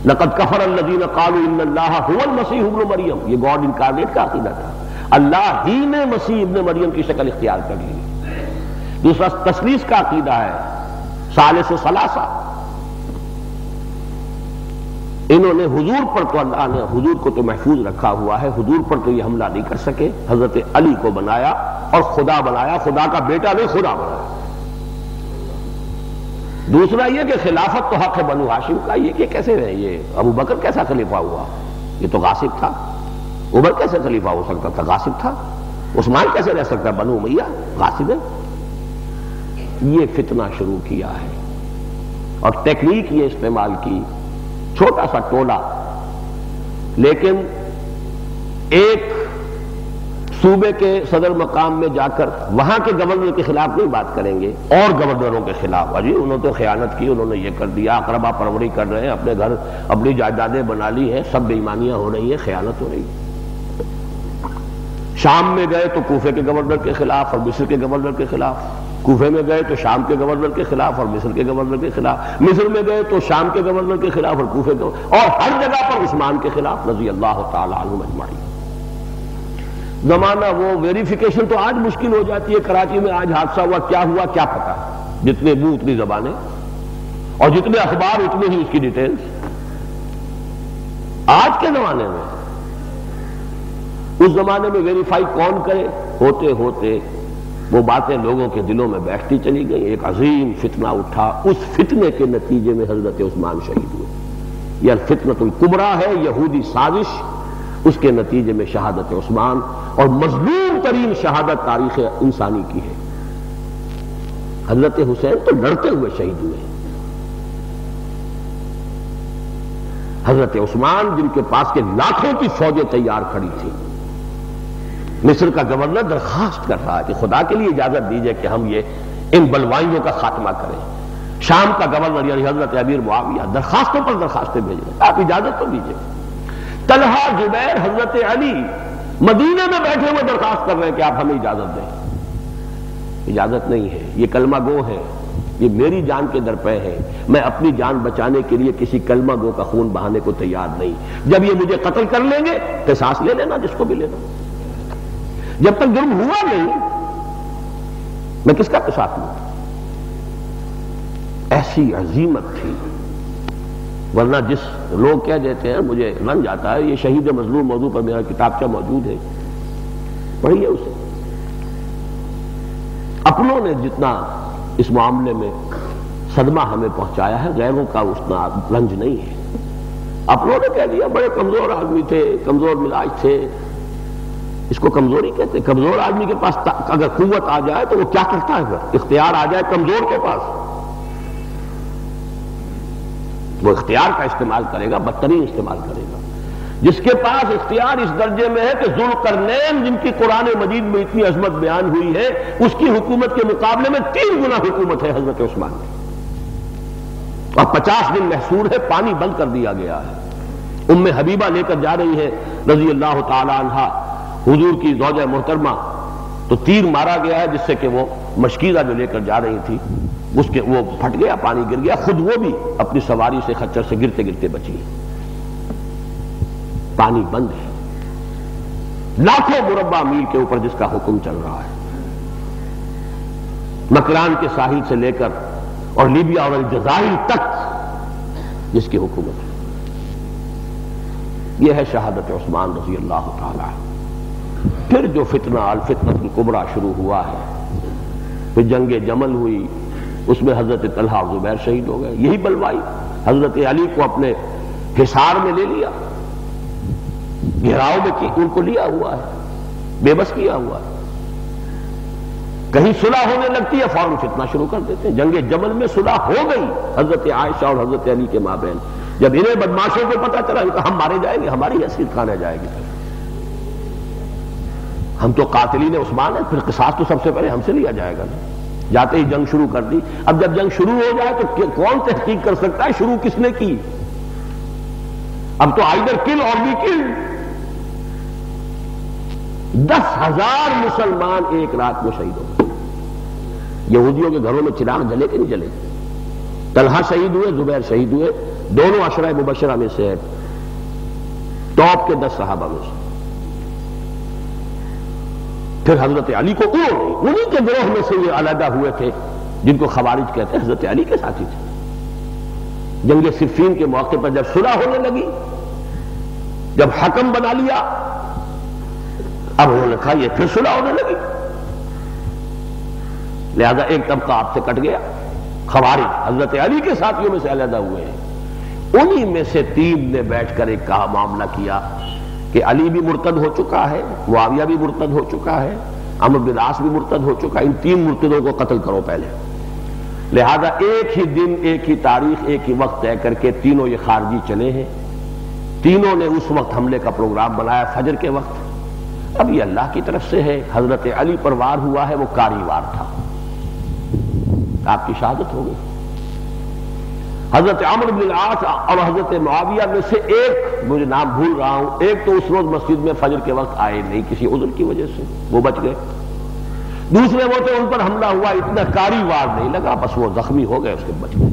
A: नकद कफर अल्लदीन कालू मसीह इब्न मरियम। ये गॉड इनकारनेट का अकीदा था। अल्लाह ही ने मसीह इब्न मरियम की शक्ल इख्तियार कर ली। दूसरा, तसलीस का अकीदा है। साल से सलासा। इन्होंने हुजूर पर तो अल्लाह ने, हुजूर को तो महफूज रखा हुआ है। हुजूर पर तो ये हमला नहीं कर सके। हज़रत अली को बनाया और खुदा बनाया। खुदा का बेटा नहीं, खुदा बनाया। दूसरा ये कि खिलाफत तो हक है बनु हाशिम का, ये कि कैसे रहे? ये अबू बकर कैसा खलीफा हुआ? ये तो गासिब था। उमर कैसे खलीफा हो सकता था? गासिब था। उस्मान कैसे रह सकता बनु मैया गासिब है। ये फितना शुरू किया है और टेक्निक ये इस्तेमाल की। छोटा सा टोला। लेकिन एक सूबे के सदर मकाम में जाकर वहाँ के गवर्नर के खिलाफ नहीं बात करेंगे? और गवर्नरों के खिलाफ। अजी उन्होंने तो खयानत की, उन्होंने ये कर दिया अकरबा परवरी कर रहे हैं, अपने घर, अपनी जायदादें बना ली हैं, सब बेईमानियाँ हो रही है खयानत हो रही है। शाम में गए तो कूफे के गवर्नर के खिलाफ और मिस्र के गवर्नर के खिलाफ। कूफे में गए तो शाम के गवर्नर के खिलाफ और मिस्र के गवर्नर के खिलाफ। मिस्र में गए तो शाम के गवर्नर के खिलाफ और कूफे के और हर जगह पर उस्मान के खिलाफ रज़ी अल्लाह तजमाई जमाना वो वेरिफिकेशन तो आज मुश्किल हो जाती है, कराची में आज हादसा हुआ, क्या हुआ, क्या पता? जितने मुँह, उतनी जबाने। और जितने अखबार, उतने ही उसकी डिटेल्स आज के जमाने में, उस जमाने में वेरीफाई कौन करे? होते होते, वो बातें लोगों के दिलों में बैठती चली गई। एक अजीम फितना उठा। उस फितने के नतीजे में हज़रत उस्मान शहीद हुए। यह फितनतुल कुबरा है, यहूदी साजिश। उसके नतीजे में शहादत उस्मान और मजलूम तरीन शहादत तारीख इंसानी की है। हज़रत हुसैन तो लड़ते हुए शहीद हुए। हज़रत उस्मान, जिनके पास के लाखों की फौजें तैयार खड़ी थी। मिस्र का गवर्नर दरखास्त कर रहा है कि खुदा के लिए इजाज़त दीजिए कि हम ये, इन बलवाइयों का खात्मा करें। शाम का गवर्नर यानी हज़रत अमीर मुआविया दरखास्तों पर दरखास्तें भेज रहे आप इजाज़त तो दीजिए। तलहा जुबैर हज़रत अली, मदीने में बैठे हुए दरखास्त कर रहे हैं कि आप हमें इजाज़त दें। इजाज़त नहीं है, ये कलमा गो है, ये मेरी जान के दर पे है। मैं अपनी जान बचाने के लिए किसी कलमा गो का खून बहाने को तैयार नहीं। जब ये मुझे कत्ल कर लेंगे तो सांस ले लेना, जिसको भी लेना। जब तक जुर्म हुआ नहीं, मैं किसका साथ लू ऐसी अजीमत थी। वरना जिस लोग क्या देते हैं, मुझे रन जाता है, ये शहीद मजलूम मौजूद पर मेरा किताबचा मौजूद है? पढ़िए उसे। अपनों ने जितना इस मामले में सदमा हमें पहुँचाया है, गैरों का उतना रंज नहीं है। अपनों ने कह दिया, बड़े कमज़ोर आदमी थे, कमज़ोर मिलाज थे। इसको कमज़ोरी कहते कमज़ोर आदमी के पास अगर कुत आ जाए तो वो क्या करता है इख्तियार आ जाए कमज़ोर के पास। वो इख्तियार का इस्तेमाल करेगा, बदतरीन इस्तेमाल करेगा। जिसके पास इख्तियार इस दर्जे में है कि जुल करनैन जिनकी कुरान मजीद में इतनी अजमत बयान हुई है, उसकी हुकूमत के मुकाबले में तीन गुना हुकूमत है हज़रत उस्मान की। और पचास दिन महसूर है, पानी बंद कर दिया गया है। उम्मे हबीबा लेकर जा रही है रज़ी अल्लाह तहा हुजूर की जौजा मोहतरमा तो तीर मारा गया है, जिससे कि वो मशकीजा जो लेकर जा रही थी। उसके, वो फट गया, पानी गिर गया, खुद वो भी अपनी सवारी से खच्चर से गिरते गिरते बची। पानी बंद है। लाखों मुरब्बा मील के ऊपर जिसका हुक्म चल रहा है। मकरान के साहिल से लेकर और लीबिया और जजाइर तक जिसकी हुकूमत है। यह है शहादत उस्मान रज़ी अल्लाह तला फिर जो फितना अल फितनत कुबरा शुरू हुआ है, फिर जंग जमल हुई उसमें हज़रत तलहा जुबैर शहीद हो गए। यही बलवाई। हज़रत अली को अपने हिसार में ले लिया। घेराव में उनको लिया हुआ है। बेबस किया हुआ है। कहीं सुलह होने लगती है, फ़ौरन फितना शुरू कर देते हैं। जंगे जमल में सुलह हो गई, हज़रत आयशा और हज़रत अली के माँ बहन जब इन्हें बदमाशों को पता चला हम मारे जाएँगे, हमारी हैसियत खाने जाएगी। हम तो कातिली उस्मान है, फिर किसास तो सबसे पहले हमसे लिया जाएगा ना। जाते ही जंग शुरू कर दी। अब जब जंग शुरू हो जाए तो कौन तहकीक कर सकता है? शुरू किसने की? अब तो आइडर किल और भी किल। दस हज़ार मुसलमान एक रात में शहीद हो गए। यहूदियों के घरों में चिराग जले के नहीं जले? तलहा शहीद हुए, जुबैर शहीद हुए। दोनों अशरा मुबशरा में से है। टॉप के दस साहबा में से। फिर हज़रत अली को उन्होंने उन्हीं के ग्रोह में से ये अलहदा हुए थे, जिनको खवारिज कहते हैं, हज़रत अली के साथी थे। जंग सिफीन के मौके पर जब सुलह होने लगी, जब हकम बना लिया, अब उन्होंने कहा, ये फिर सुलह होने लगी। लिहाजा एक तबका आपसे कट गया। खवारिज हज़रत अली के साथियों में से अलहदा हुए हैं। उन्हीं में से तीन ने बैठकर एक कहा, मामला किया। कि अली भी मुर्तद हो चुका है, मुआविया भी मुर्तद हो चुका है, अमर बिदास भी मुर्तद हो चुका है। इन तीन मुर्तदों को कत्ल करो पहले। लिहाजा एक ही दिन, एक ही तारीख, एक ही वक्त तय करके तीनों ये खारजी चले हैं। तीनों ने उस वक्त हमले का प्रोग्राम बनाया फजर के वक्त। अब ये अल्लाह की तरफ़ से है, हज़रत अली पर वार हुआ है, वो कारी वार था। आपकी शहादत हो गई। हज़रत अमर बिन आस और हज़रत मुआविया में से एक, मुझे नाम भूल रहा हूँ, एक तो उस रोज मस्जिद में फजर के वक्त आए नहीं, किसी उजर की वजह से, वो बच गए। दूसरे वो तो उन पर हमला हुआ, इतना कारी वार नहीं लगा, बस वो जख्मी हो गए, उसके बच गए।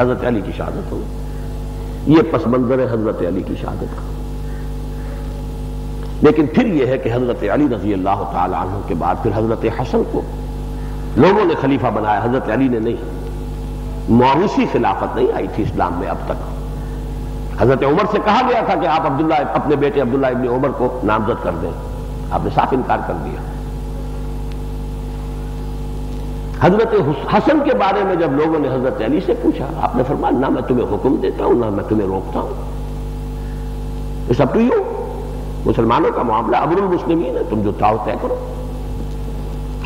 A: हज़रत अली की शहादत हो गई। ये पस मंजर है हज़रत अली की शहादत का। लेकिन फिर यह है कि हज़रत अली रज़ी अल्लाह तु के बाद फिर हज़रत हसन को, लोगों ने खलीफा बनाया, हज़रत अली ने नहीं। मारूसी खिलाफत नहीं आई थी इस्लाम में अब तक। हज़रत उमर से कहा गया था कि आप अब्दुल्ला अपने बेटे अब्दुल्ला इबन उमर को नामजद कर दें। आपने साफ़ इनकार कर दिया। हज़रत हसन के बारे में जब लोगों ने हज़रत अली से पूछा, आपने फरमाया, ना मैं तुम्हें हुक्म देता हूँ, ना मैं तुम्हें रोकता हूँ। इट्स टू यू मुसलमानों का मामला अबरुल मुस्लिमीन है, तुम जो ताव तय करो।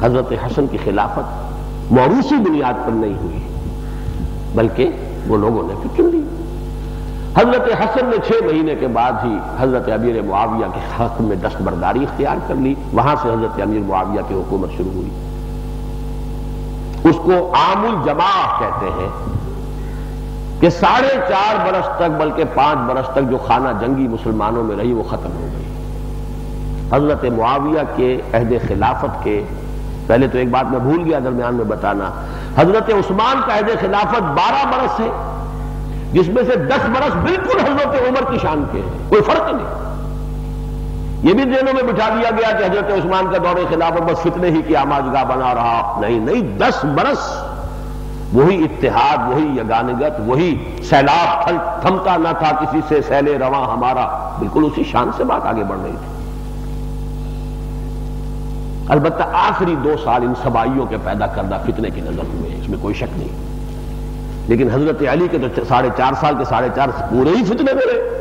A: हज़रत हसन की खिलाफत मौरूसी बुनियाद पर नहीं हुई। बल्कि वो लोगों ने फिर चुन ली। हज़रत हसन ने छह महीने के बाद ही हज़रत अमीर मुआविया के हक में दस्तबरदारी इख्तियार कर ली। वहाँ से हज़रत अमीर मुआविया की हुकूमत शुरू हुई। उसको आमुल जमा कहते हैं कि साढ़े चार बरस तक बल्कि पाँच बरस तक जो खाना जंगी मुसलमानों में रही, वो खत्म हो गई। हज़रत मुआविया के अहद खिलाफत के, पहले तो एक बात मैं भूल गया दरमियान में बताना हज़रत उस्मान का अहद खिलाफत बारह बरस है, जिसमें से दस बरस बिल्कुल हज़रत उमर की शान के हैं। कोई फ़र्क नहीं। ये भी जेलों में बिठा दिया गया कि हज़रत उस्मान का दौरे खिलाफत बस फितने ही की आमाजगा बना रहा। नहीं नहीं, दस बरस। वही इतिहाद वही यगानगत, वही सैलाब थमता न था किसी से, सैले रवा हमारा। बिल्कुल उसी शान से बात आगे बढ़ रही थी। अलबत् आखिरी दो साल इन सबाइयों के पैदा करदा फितने की नज़र हुए, इसमें कोई शक नहीं। लेकिन हज़रत अली के तो साढ़े चार साल के साढ़े चार पूरे ही फितने में रहे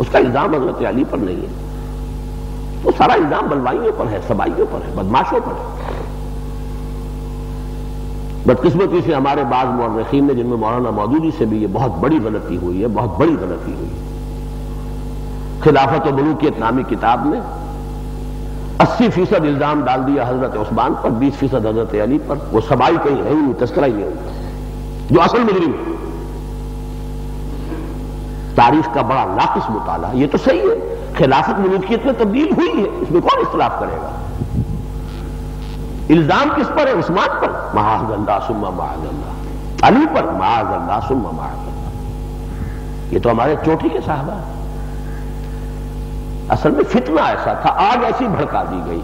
A: उसका इल्ज़ाम हज़रत अली पर नहीं है। वो सारा इल्ज़ाम बलवाइयों पर है, सबाइयों पर है, बदमाशों पर है। बदकिस्मती से हमारे बाद मौरखीन ने, जिनमें मौलाना मौजूदी से भी ये बहुत बड़ी गलती हुई है, बहुत बड़ी गलती हुई है। खिलाफत और मलूकियत नामी किताब में अस्सी फ़ीसद इल्ज़ाम डाल दिया हज़रत उस्मान पर, बीस फ़ीसद हज़रत अली पर। वो सबाई कहीं है ही नहीं, तस्करा ही नहीं जो असल मुजरिम तारीख का बड़ा नाकिस मुताला ये तो सही है। खिलाफत मलूकियत में तब्दील हुई है। इसमें कौन इख्तलाफ करेगा? इल्ज़ाम किस पर है? उस्मान पर। महाजल्ला सुम्मा महाजल्ला अली पर। महाजल्ला सुम्मा महाजल्ला ये तो हमारे चोटी के साहबा है। असल में फितना ऐसा था, आग ऐसी भड़का दी गई।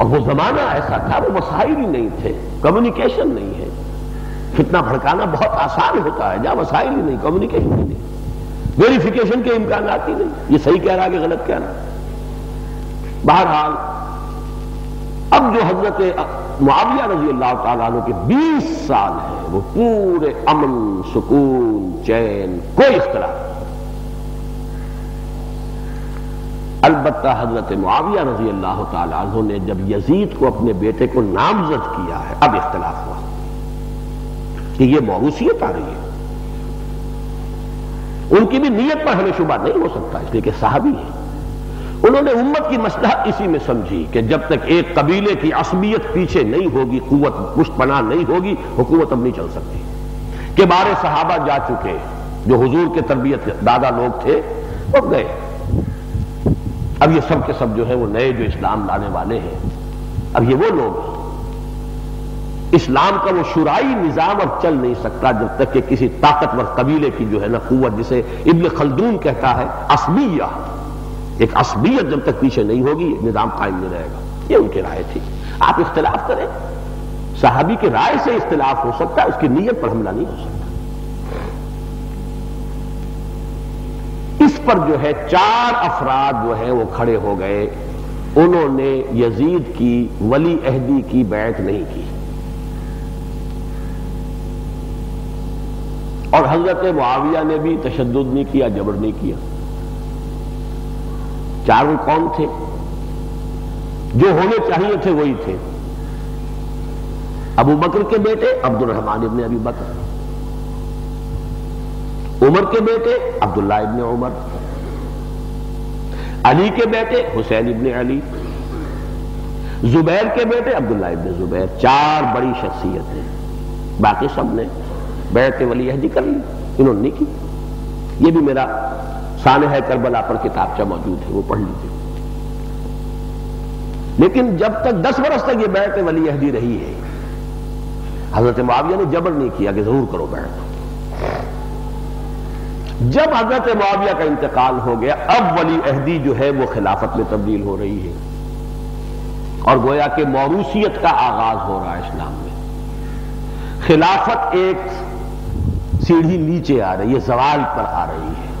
A: और वो जमाना ऐसा था, वो वसाइल ही नहीं थे कम्युनिकेशन नहीं है। फितना भड़काना बहुत आसान होता है, जहाँ वसाइल ही नहीं कम्युनिकेशन ही नहीं। वेरिफिकेशन के इम्कान आती नहीं, ये सही कह रहा है कि गलत कह रहा बहरहाल, अब जो हज़रत मुआविया रज़ी अल्लाह तु के 20 साल है, वो पूरे अमन सुकून, चैन, कोई इख्तलाफ अलबत् हज़रत मुआविया रज़ी अल्लाह तु ने जब यजीद को अपने बेटे को नामजद किया है, अब इख्तलाफ हुआ कि यह मौरूसियत आ रही है। उनकी भी नीयत पर हमें शुबा नहीं हो सकता, इसलिए कि साहबी है। उन्होंने उम्मत की मसलहत इसी में समझी कि जब तक एक कबीले की असमियत पीछे नहीं होगी कुत पुष्पना नहीं होगी, हुकूमत अब नहीं चल सकती। के बारे सहाबा जा चुके, जो हुजूर के तरबियत दादा लोग थे, वो गए। अब ये सब के सब जो है वो नए जो इस्लाम लाने वाले हैं। अब ये वो लोग हैं। इस्लाम का वो शुराई निज़ाम अब चल नहीं सकता जब तक कि किसी ताकतवर कबीले की जो है ना कुत जिसे इब्न खलदून कहता है, असमिया। एक असमियत जब तक पीछे नहीं होगी निज़ाम कायम नहीं रहेगा। ये उनकी राय थी। आप इख्तलाफ करें। साहबी की राय से इख्तलाफ हो सकता है, उसकी नीयत पर हमला नहीं हो सकता। इस पर जो है चार अफराद जो है वो खड़े हो गए। उन्होंने यजीद की, वली अहदी की बैत नहीं की। और हज़रत मुआविया ने भी तशद नहीं किया, जबर नहीं किया। चारों कौन थे? जो होने चाहिए थे वही थे। अबू बकर के बेटे अब्दुल रहमान इबन अबी बकर। उमर के बेटे अब्दुल्ला इबन उमर, अली के बेटे हुसैन इबन अली, जुबैर के बेटे अब्दुल्ला इबन जुबैर। चार बड़ी शख्सियत। हैं बाकी सबने बैठ वली अहदी कर ली। इन्होंने नहीं की। ये भी मेरा सान है करबला पर किताबचा मौजूद है, वो पढ़ लीजिए। लेकिन जब तक दस बरस तक ये बैठ वली अहदी रही है, हज़रत मुआविया ने जबर नहीं किया कि ज़रूर करो बैठ जब हज़रत मुआविया का इंतकाल हो गया, अब वली अहदी जो है वो खिलाफत में तब्दील हो रही है। और गोया के मौरूसियत का आगाज़ हो रहा है इस्लाम में। खिलाफत एक सीढ़ी नीचे आ रही है, जवाल पर आ रही है।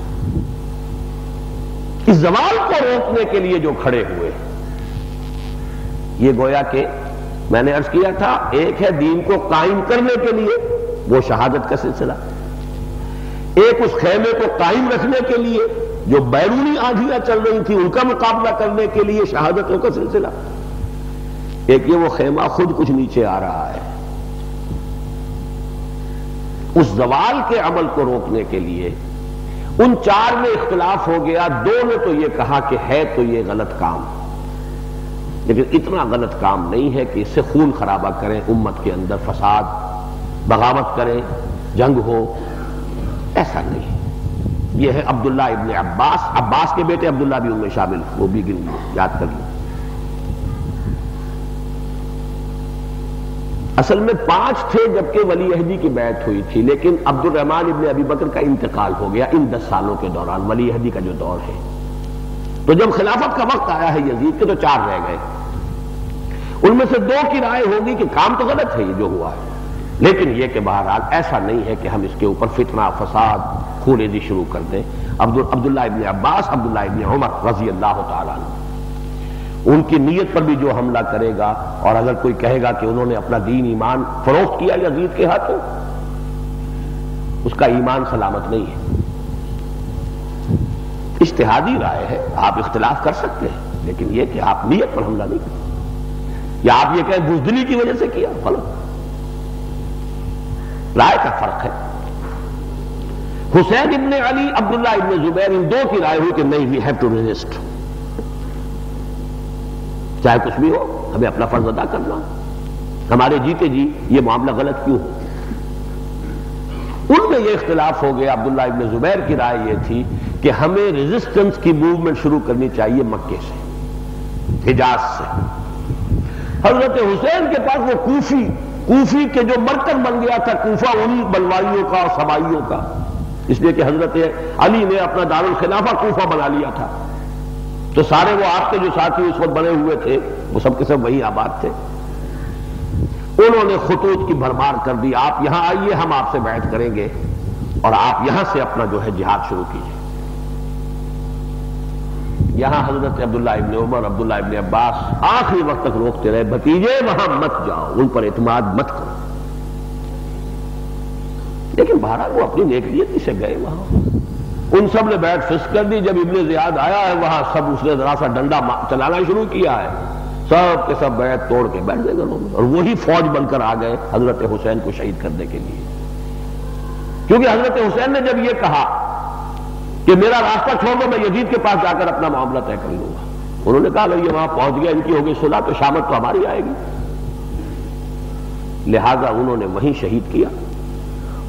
A: इस जवाल को रोकने के लिए जो खड़े हुए ये गोया के, मैंने अर्ज़ किया था, एक है दीन को कायम करने के लिए, वो शहादत का सिलसिला। एक उस खेमे को कायम रखने के लिए, जो बैरूनी आंधियाँ चल रही थी, उनका मुकाबला करने के लिए शहादतों का सिलसिला। एक ये वो खेमा खुद कुछ नीचे आ रहा है। उस जवाल के अमल को रोकने के लिए, उन चार में इख्तलाफ हो गया, दो ने तो यह कहा कि है तो यह गलत काम। लेकिन इतना गलत काम नहीं है कि इससे खून खराबा करें, उम्मत के अंदर फसाद, बगावत करें, जंग हो ऐसा नहीं। यह है अब्दुल्ला इबन अब्बास। अब्बास के बेटे अब्दुल्ला भी उनमें शामिल वो भी गिन याद कर लो असल में पाँच थे जबकि वली अहदी की बैत हुई थी, लेकिन अब्दुल रहमान इबन अबी बकर का इंतकाल हो गया इन दस सालों के दौरान, वली अहदी का जो दौर है। तो जब खिलाफत का वक्त आया है यजीद के तो चार रह गए। उनमें से दो की राय होगी कि काम तो गलत है ये जो हुआ है। लेकिन यह कि बहरहाल ऐसा नहीं है कि हम इसके ऊपर फितना, फसाद खूनेदी शुरू कर दें। अब्दुल अब्दुल्ला इबन अब्बास अब्दुल्ला इबन उमर रज़ी अल्लाह उनकी नीयत पर भी जो हमला करेगा और अगर कोई कहेगा कि उन्होंने अपना दीन, ईमान फरोख्त किया यजीद के हाथों, उसका ईमान सलामत नहीं है। इश्तेहादी राय है, आप इख्तलाफ कर सकते हैं, लेकिन यह कि आप नीयत पर हमला नहीं करते। या आप ये कहें, बुजदली की वजह से किया गलत राय का फ़र्क है। हुसैन इबन अली अब्दुल्ला इबन जुबैर, इन दो की राय हुई कि नहीं वी हैव टू रेजिस्ट चाहे कुछ भी हो, हमें अपना फ़र्ज़ अदा करना। हमारे जीते जी, ये मामला गलत क्यों हो? उनमें यह इख्तलाफ हो गया अब्दुल्ला इबन जुबैर की राय यह थी कि हमें रेजिस्टेंस की मूवमेंट शुरू करनी चाहिए मक्के से, हिजाज से। हज़रत हुसैन के पास वो कूफी कूफी के जो मरकज बन गया था कूफा, उन बलवाइयों का और सबाइयों का। इसलिए कि हज़रत अली ने अपना दारुल खिलाफा कूफा बना लिया था। तो सारे वो आपके जो साथी उस वक्त बने हुए थे, वो सबके सब वही आबाद थे। उन्होंने खतूत की भरमार कर दी, आप यहाँ आइए, हम आपसे बैठ करेंगे। और आप यहाँ से अपना जो है जिहाद शुरू कीजिए। यहाँ हज़रत अब्दुल्ला इबन उमर अब्दुल्ला इबन अब्बास आखिरी वक्त तक रोकते रहे, भतीजे वहाँ मत जाओ, उन पर इतमाद मत करो। लेकिन बहरहाल वो अपनी नेकनीयती से गए वहाँ। उन सबने बैठ फिस कर दी, जब इबन जियाद आया है वहाँ, सब उसने जरा सा डंडा चलाना शुरू किया है। सब के सब बैठ, तोड़ के बैठ गए घरों में। और वही फौज बनकर आ गए हज़रत हुसैन को शहीद करने के लिए। क्योंकि हज़रत हुसैन ने जब यह कहा कि मेरा रास्ता छोड़ दो मैं यजीद के पास जाकर अपना मामला तय कर लूँगा। उन्होंने कहा, अगर ये वहाँ पहुँच गया, इनकी होगी सुना तो शामत तो हमारी आएगी। लिहाजा उन्होंने वहीं शहीद किया।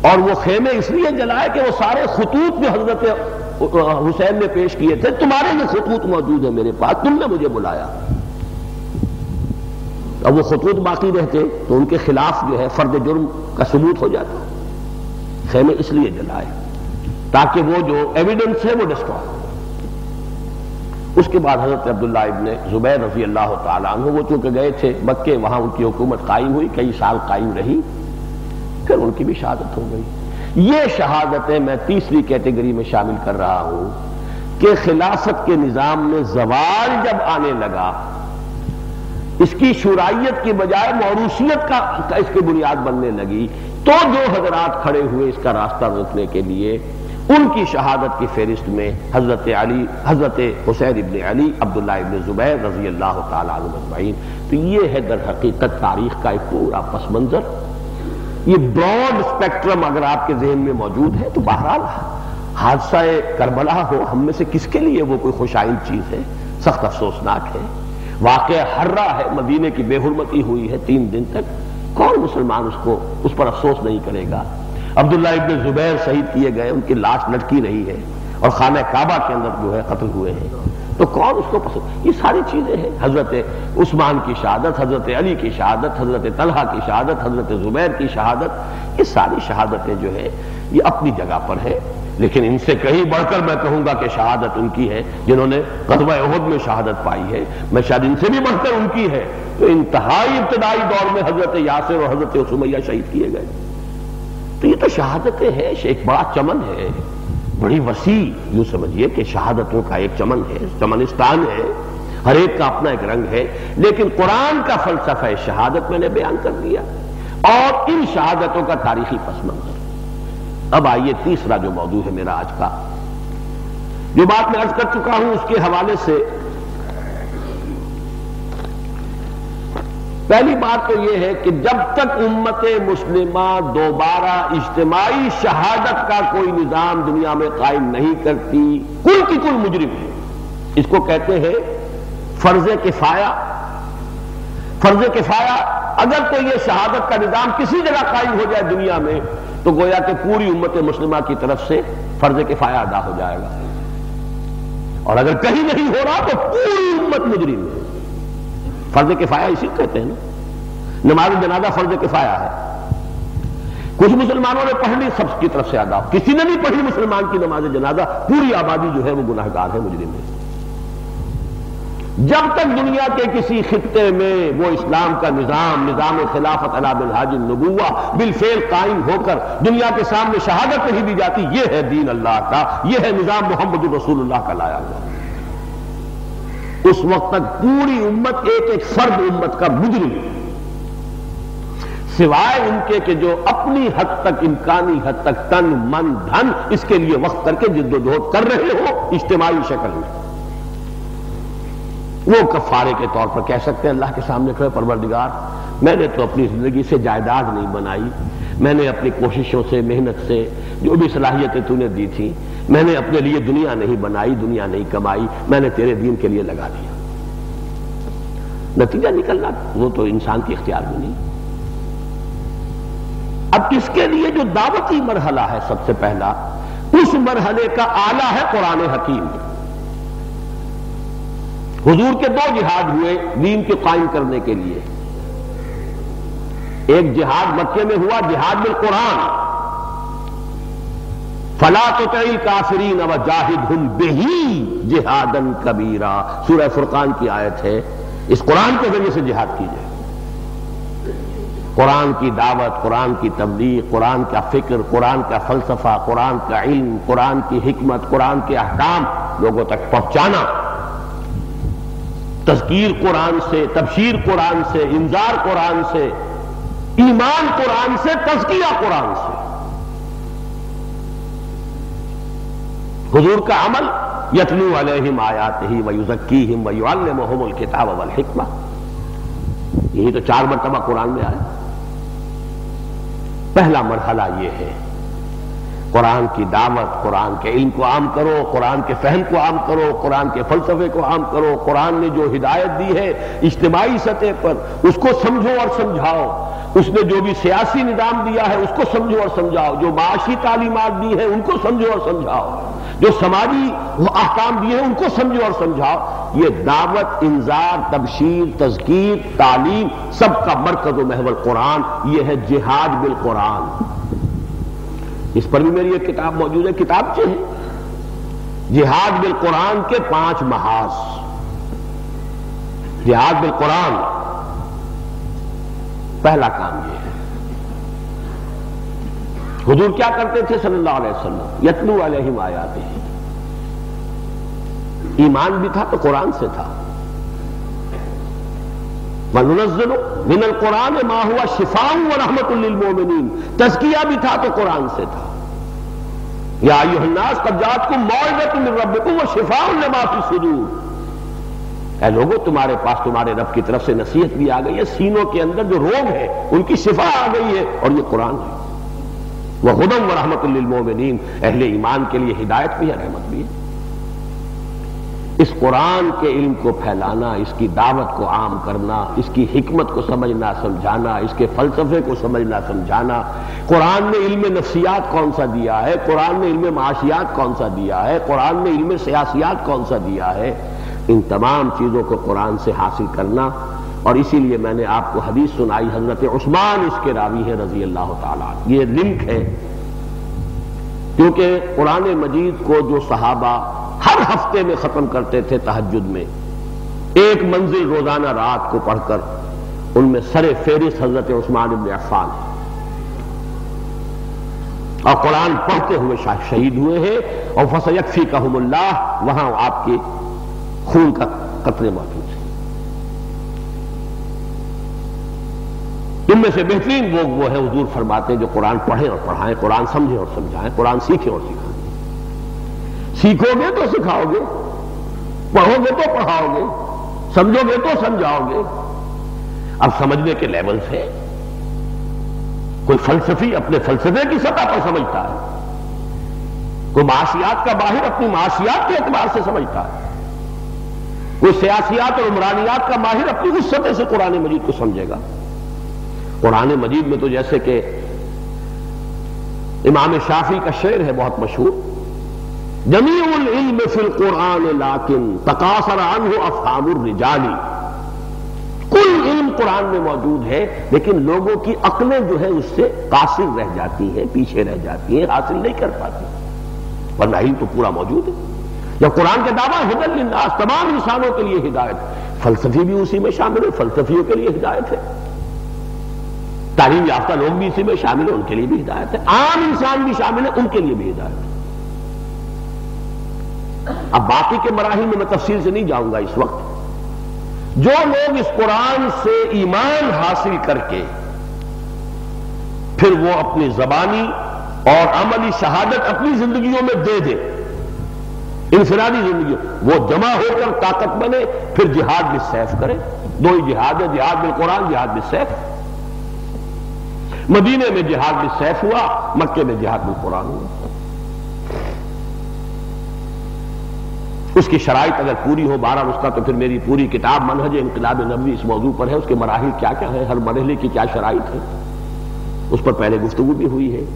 A: और वो खेमे इसलिए जलाए कि वो सारे खतूत जो हज़रत हुसैन ने पेश किए थे, तुम्हारे ये खतूत मौजूद है मेरे पास, तुमने मुझे बुलाया। अब वो खतूत बाकी रहते तो उनके खिलाफ जो है फर्द जुर्म का सबूत हो जाता। खेमे इसलिए जलाए। ताकि वो जो एविडेंस है वो डिस्ट्रॉय उसके बाद हज़रत अब्दुल्ला इबन जुबैर रज़ी अल्लाह तु वो चूँकि गए थे मक्के वहाँ उनकी हुकूमत कायम हुई कई साल कायम रही फिर उनकी भी शहादत हो गई। ये शहादतें मैं तीसरी कैटेगरी में शामिल कर रहा हूँ कि खिलाफत के निज़ाम में जवाल जब आने लगा इसकी शुराइत की बजाय मौरूसियत का, का इसकी बुनियाद बनने लगी तो जो हजरात खड़े हुए इसका रास्ता रोकने के लिए उनकी शहादत की फहरिस्त में हज़रत अली, हज़रत हुसैन इबन अली अब्दुल्ला इबन जुबैर रज़ी अल्लाह तजमाइन तो ये है दर हकीकत तारीख का एक पूरा पस मंजर। ये ब्रॉड स्पेक्ट्रम अगर आपके जहन में मौजूद है तो बहरहाल हादसा करबला हो, हम में से किसके लिए वो कोई खुशाइन चीज़ है? सख्त अफसोसनाक है। वाक़ हर्रा है, मदीने की बेहरमती हुई है तीन दिन तक। कौन मुसलमान उसको, उस पर अफसोस नहीं करेगा? अब्दुल्ला इब्न जुबैर शहीद किए गए, उनकी लाश लटकी रही है और खाना काबा के अंदर जो है कत्ल हुए हैं। तो कौन उसको पसंद? ये सारी चीज़ें हैं। हज़रत उस्मान की शहादत, हज़रत अली की शहादत, हज़रत तलहा की शहादत, हज़रत जुबैर की शहादत, ये सारी शहादतें जो है, ये अपनी जगह पर है। लेकिन इनसे कहीं बढ़कर मैं कहूँगा कि शहादत उनकी है, जिन्होंने कदवा में शहादत पाई है। मैं शायद इनसे भी बढ़कर उनकी है। तो इंतहाई इब्तदाई दौर में हज़रत यासिर और हज़रत सुमैया शहीद किए गए। तो ये तो शहादतें हैं एक बड़ा चमन है। बड़ी वसी, यूँ समझिए कि शहादतों का एक चमन है, चमनिस्तान है, हर एक का अपना एक रंग है। लेकिन कुरान का फलसफा है शहादत मैंने बयान कर दिया। और इन शहादतों का तारीखी पसमंजर अब आइए तीसरा जो मौजू है मेरा आज का। जो बात मैं अर्ज़ कर चुका हूँ, उसके हवाले से पहली बात तो यह है कि जब तक उम्मत मुस्लिमा दोबारा इज्तमाही शहादत का कोई निज़ाम दुनिया में कायम नहीं करती, कुल की कुल मुजरिम है। इसको कहते हैं फ़र्ज़ किफाया। फ़र्ज़ किफाया, अगर तो यह शहादत का निज़ाम किसी जगह कायम हो जाए दुनिया में तो गोया कि पूरी उम्मत मुस्लिमा की तरफ़ से फ़र्ज़ के फाया अदा हो जाएगा। और अगर कहीं नहीं हो रहा तो पूरी उम्मत मुजरिम में फ़र्ज़ के फाया इसी कहते हैं ना। नमाज़ जनाजा फ़र्ज़ के फाया है। कुछ मुसलमानों ने पढ़ ली सबकी तरफ़ से अदा किसी ने नहीं पढ़ी मुसलमान की नमाज़ जनाजा पूरी आबादी जो है वो गुनाहगार है मुजरिम में जब तक दुनिया के किसी खत्े में वो इस्लाम का निज़ाम निज़ाम खिलाफत अला बिलहाज नबुआ बिलफेल कायम होकर दुनिया के सामने शहादत नहीं दी जाती, ये है दीन अल्लाह का, ये है निज़ाम मोहम्मद रसूलुल्लाह का लाया हुआ। उस वक्त तक पूरी उम्मत एक एक फर्द उम्मत का मुजरिम। सिवाय उनके के जो अपनी हद तक, इम्कानी हद तक तन, मन, धन, इसके लिए वक्त करके जिद्दोजहद कर रहे हो इज्तमाही शक्ल में। वो कफारे के तौर पर कह सकते हैं, अल्लाह के सामने खड़े परवरदिगार, मैंने तो अपनी ज़िंदगी से जायदाद नहीं बनाई। मैंने अपनी कोशिशों से, मेहनत से, जो भी सलाहियतें तूने दी थी, मैंने अपने लिए दुनिया नहीं बनाई, दुनिया नहीं कमाई, मैंने तेरे दीन के लिए लगा दिया। नतीजा निकलना वो तो इंसान की इख्तियार में नहीं। अब इसके लिए जो दावती मरहला है सबसे पहला? उस मरहले का आला है कुरान हकीम। हुजूर के दो जिहाद हुए दीन के कायम करने के लिए। एक जिहाद मक्के में हुआ, जिहाद में कुरान। फला तो तई काफरीन अब जाहिद हम बेही जिहादन कबीरा। सूर्य फुरकान की आयत है। इस कुरान के ज़रिए से जिहाद कीजिए कुरान की दावत, कुरान की तबलीग, कुरान का फ़िक्र, कुरान का फलसफा, कुरान का इल्म, कुरान की हिकमत, कुरान के अहकाम लोगों तक पहुंचाना। तस्कीर कुरान से, तबशीर कुरान से, इंजार कुरान से, ईमान कुरान से तस्किया कुरान से। हजूर का अमल, यतलू अलहिम आयात ही वयुजक्की हिम वयुअल किताब वल हिकमा। यही तो चार मरतबा कुरान में आया। पहला मरहला यह है कुरान की दावत कुरान के इल्म को आम करो, कुरान के फहम को आम करो, कुरान के फलसफे को आम करो, कुरान ने जो हिदायत दी है इज्तमाही सतह पर, उसको समझो और समझाओ। उसने जो भी सियासी निज़ाम दिया है, उसको समझो और समझाओ। जो माशी तालीमत दी है, उनको समझो और समझाओ। जो समाजी अहकाम दिए हैं, उनको समझो और समझाओ। ये दावत, इंजार, तबशीर, तजकीर, तालीम, सबका मरकज महवल कुरान, ये है जिहाद बिल कुरान। इस पर भी मेरी एक किताब मौजूद है, किताब से है। जिहाद बिल कुरान के पाँच महाज। जिहाद बिल कुरान, पहला काम यह है। हुजूर क्या करते थे सल्लल्लाहु अलैहि वसल्लम? यतलू अलैहिम आयाते ईमान भी था तो कुरान से था। मिनल कुरान मा हुआ शिफाऊ व रहमतुल्लिलमोमिनीन तस्किया भी था तो कुरान से था या युहन्नास कब्जात को मौजत मिल रब्बिकुम व शिफाउन लमाफी सुदूर ऐ लोगों तुम्हारे पास तुम्हारे रब की तरफ़ से नसीहत भी आ गई है सीनों के अंदर जो रोग है उनकी शिफा आ गई है और ये कुरान है वह खुदम व रहमतुल्लिलमोमिनीन अहले ईमान के लिए हिदायत भी है रहमत भी है इस कुरान के इल्म को फैलाना, इसकी दावत को आम करना, इसकी हिकमत को समझना, समझाना, इसके फलसफे को समझना, समझाना। कुरान ने इल्म नफ्सियात कौन सा दिया है? कुरान ने इल्म माशियात कौन सा दिया है? कुरान ने इल्म सियासियात कौन सा दिया है? इन तमाम चीज़ों को कुरान से हासिल करना। और इसीलिए मैंने आपको हदीस सुनाई, हज़रत उस्मान इसके रावी है रज़ी अल्लाह तला ये लिंक है। क्योंकि कुरान मजीद को जो सहाबा हर हफ़्ते में खत्म करते थे तहजद में। एक मंजिल रोज़ाना रात को पढ़कर उनमें सरे फेरिस हज़रत उस्मान इबन अफान और कुरान पढ़ते हुए शहीद हुए हैं और फसयकफी कहमुल्लाह वहाँ आपके खून का कतरे मौजूद है। इनमें से बेहतरीन लोग वो है, हजूर फरमाते हैं जो कुरान पढ़े और पढ़ाएँ, कुरान समझे और समझाएँ, कुरान सीखें और सिखाएँ सीखोगे तो सिखाओगे, पढ़ोगे तो पढ़ाओगे, समझोगे तो समझाओगे। अब समझने के लेवल से कोई फलसफी अपने फलसफे की सतह पर समझता है। कोई माशियात का बाहर अपनी माशियात के एतबार से समझता है। कोई सियासियात और उमरानियात का माहिर अपनी उस सतह से कुरान मजीद को समझेगा। कुरान मजीद में तो जैसे कि इमाम शाफी का शेर है बहुत मशहूर। जमीउल फिल कुरान लाकिन तकासर हो रिजाली। कुल इल्म कुरान में मौजूद है, लेकिन लोगों की अकलें जो है, उससे कासिर रह जाती हैं, पीछे रह जाती हैं, हासिल नहीं कर पाती। वरना इल्म तो पूरा मौजूद है। जब कुरान के दावा हिदल्लास तमाम इंसानों के लिए हिदायत। फलसफी भी उसी में शामिल है, फलसफियों के लिए हिदायत है। तालीम याफ्ता लोग भी इसी में शामिल है, उनके लिए भी हिदायत है। आम इंसान भी शामिल है, उनके लिए भी हिदायत है। अब बाकी के मराही में मैं तफसील से नहीं जाऊँगा इस वक्त। जो लोग इस कुरान से ईमान हासिल करके, फिर वो अपनी जबानी और अमली शहादत अपनी जिंदगियों में दे दे। इंफरादी ज़िंदगी वो जमा होकर ताकत बने, फिर जिहाद भी सैफ करे। दो ही जिहाद है, जिहाद बिल कुरान, जिहाद भी सैफ। मदीने में जिहाद भी सैफ हुआ, मक्के में जिहाद बिल कुरान हुआ। उसकी शराइत अगर पूरी हो, बारह उसका तो फिर मेरी पूरी किताब मनहज इनकलाब नबी इस मौजू पर है। उसके मराहल क्या क्या है? हर मरहले की क्या शराइत है? उस पर पहले गुफ्तु भी हुई है।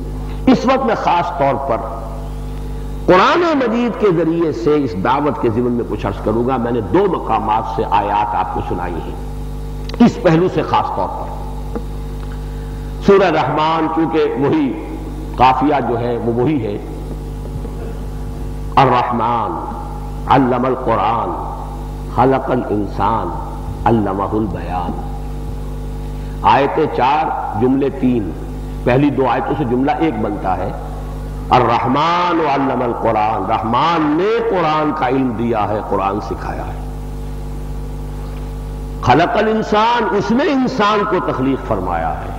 A: इस वक्त मैं खास तौर पर कुरान मजीद के ज़रिए से इस दावत के जीवन में कुछ अर्ज़ करूँगा। मैंने दो मकाम से आयात आपको सुनाई है। इस पहलू से खास तौर पर। सूर्य रहमान, चूँकि वही काफिया जो है, वो वही है। अर रहमान अल्लमल कुरान हलकल इंसान अल्लमहुल बयान आयतें चार जुमले तीन पहली दो आयतों से जुमला एक बनता है और रहमान अल्लमल कुरान रहमान ने कुरान का इल्म दिया है कुरान सिखाया है खलकल इंसान उसने इंसान को तकलीफ़ फरमाया है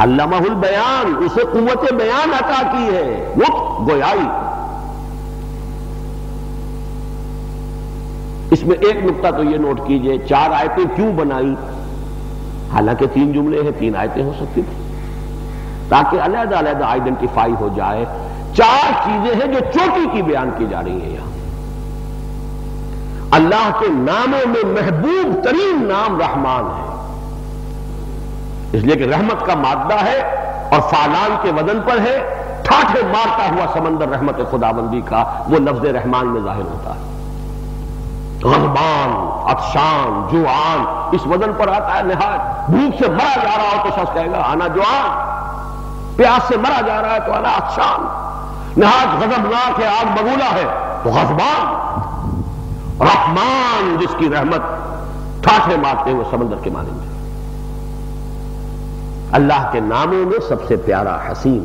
A: अल्लाहुल बयान उसे कुत बयान अता की है वो गोयाई इसमें एक नुकता तो ये नोट कीजिए, चार आयतें क्यों बनाई? हालाँकि तीन जुमले हैं, तीन आयतें हो सकती थी। ताकि अलहदा अलहदा आइडेंटिफाई हो जाए। चार चीज़ें हैं जो चोटी की बयान की जा रही है यहाँ। अल्लाह के नामों में महबूब तरीन नाम रहमान है। इसलिए कि रहमत का मादा है और फालान के वज़न पर है। ठाठे मारता हुआ समंदर रहमत खुदाबंदी का वो लफ्ज रहमान में ज़ाहिर होता है। गजबान अफशान, जुआन, इस वज़न पर आता है निहाज भूख से मरा जा रहा हो तो शख्स कहेगा, आना जुआन। प्यास से मरा जा रहा है तो आना अफशान। निहाज गजबनाक है, आग बगूला है तो गजबान। रहमान जिसकी रहमत ठाठे मारते हुए समंदर के मारेंगे अल्लाह के नामों में सबसे प्यारा हसीन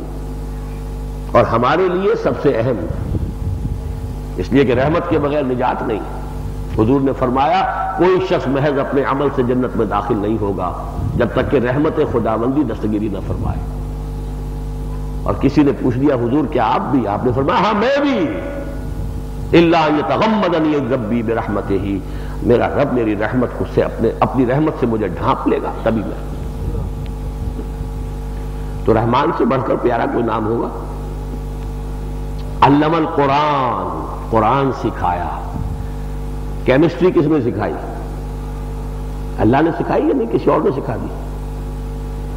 A: और हमारे लिए सबसे अहम। इसलिए कि रहमत के बगैर निजात नहीं हुजूर ने फरमाया, कोई शख्स महज अपने अमल से जन्नत में दाखिल नहीं होगा, जब तक कि रहमत खुदाबंदी दस्तगिरी न फरमाए। और किसी ने पूछ दिया हुजूर, क्या आप भी? आपने फरमाया हाँ मैं भी। रब्बी बेरहमत ही मेरा रब मेरी रहमत को से अपने, अपनी रहमत से मुझे ढांप लेगा, तभी मैं। तो रहमान से बढ़कर प्यारा कोई नाम होगा? अल्लमल कुरान कुरान सिखाया। केमिस्ट्री किसने सिखाई? अल्लाह ने सिखाई या नहीं? किसी और ने सिखा दी?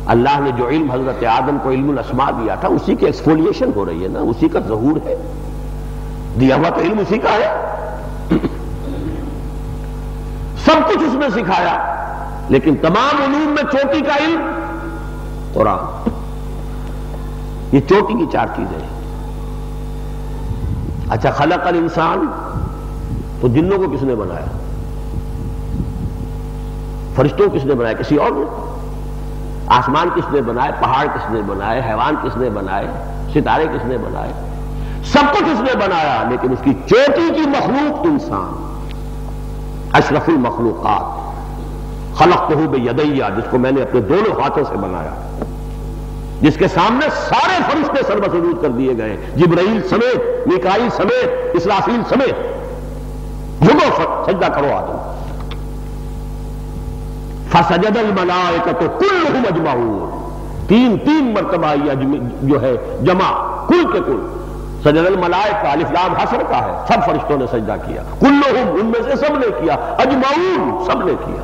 A: अल्लाह ने जो इल्म हज़रत आदम को इल्म असमा दिया था, उसी की एक्सफोलिएशन हो रही है ना, उसी का जहूर है। दिया हुआ तो इल्म उसी का है। [coughs] सब कुछ उसने सिखाया, लेकिन तमाम उलूम में चोटी का इल्म, कुरान। ये चोटी की चार चीज़ें हैं। अच्छा खलक अल इंसान तो जिन्नों को किसने बनाया? फरिश्तों को किसने बनाया? किसी और ने? आसमान किसने बनाए? पहाड़ किसने बनाए? हैवान किसने बनाए? सितारे किसने बनाए? सब कुछ उसने बनाया, लेकिन उसकी चोटी की मखलूक इंसान, अशरफुल मखलूकत खलक कहू बे यदैया जिसको मैंने अपने दोनों हाथों से बनाया, जिसके सामने सारे फरिश्ते सर्वसजूद कर दिए गए जिब्राइल समेत निकाई समेत, इसराफील समेत झुको सजदा करो आदम। फसजदल मलायक तो कुल मजमाऊ तीन तीन मरतबा जो है, जमा, कुल के कुल। सजदल मलायक अलिफ्लाम हसर का है। सब फरिश्तों ने सजदा किया। कुल्लो उनमें से सबने किया। अजमाउन सबने किया।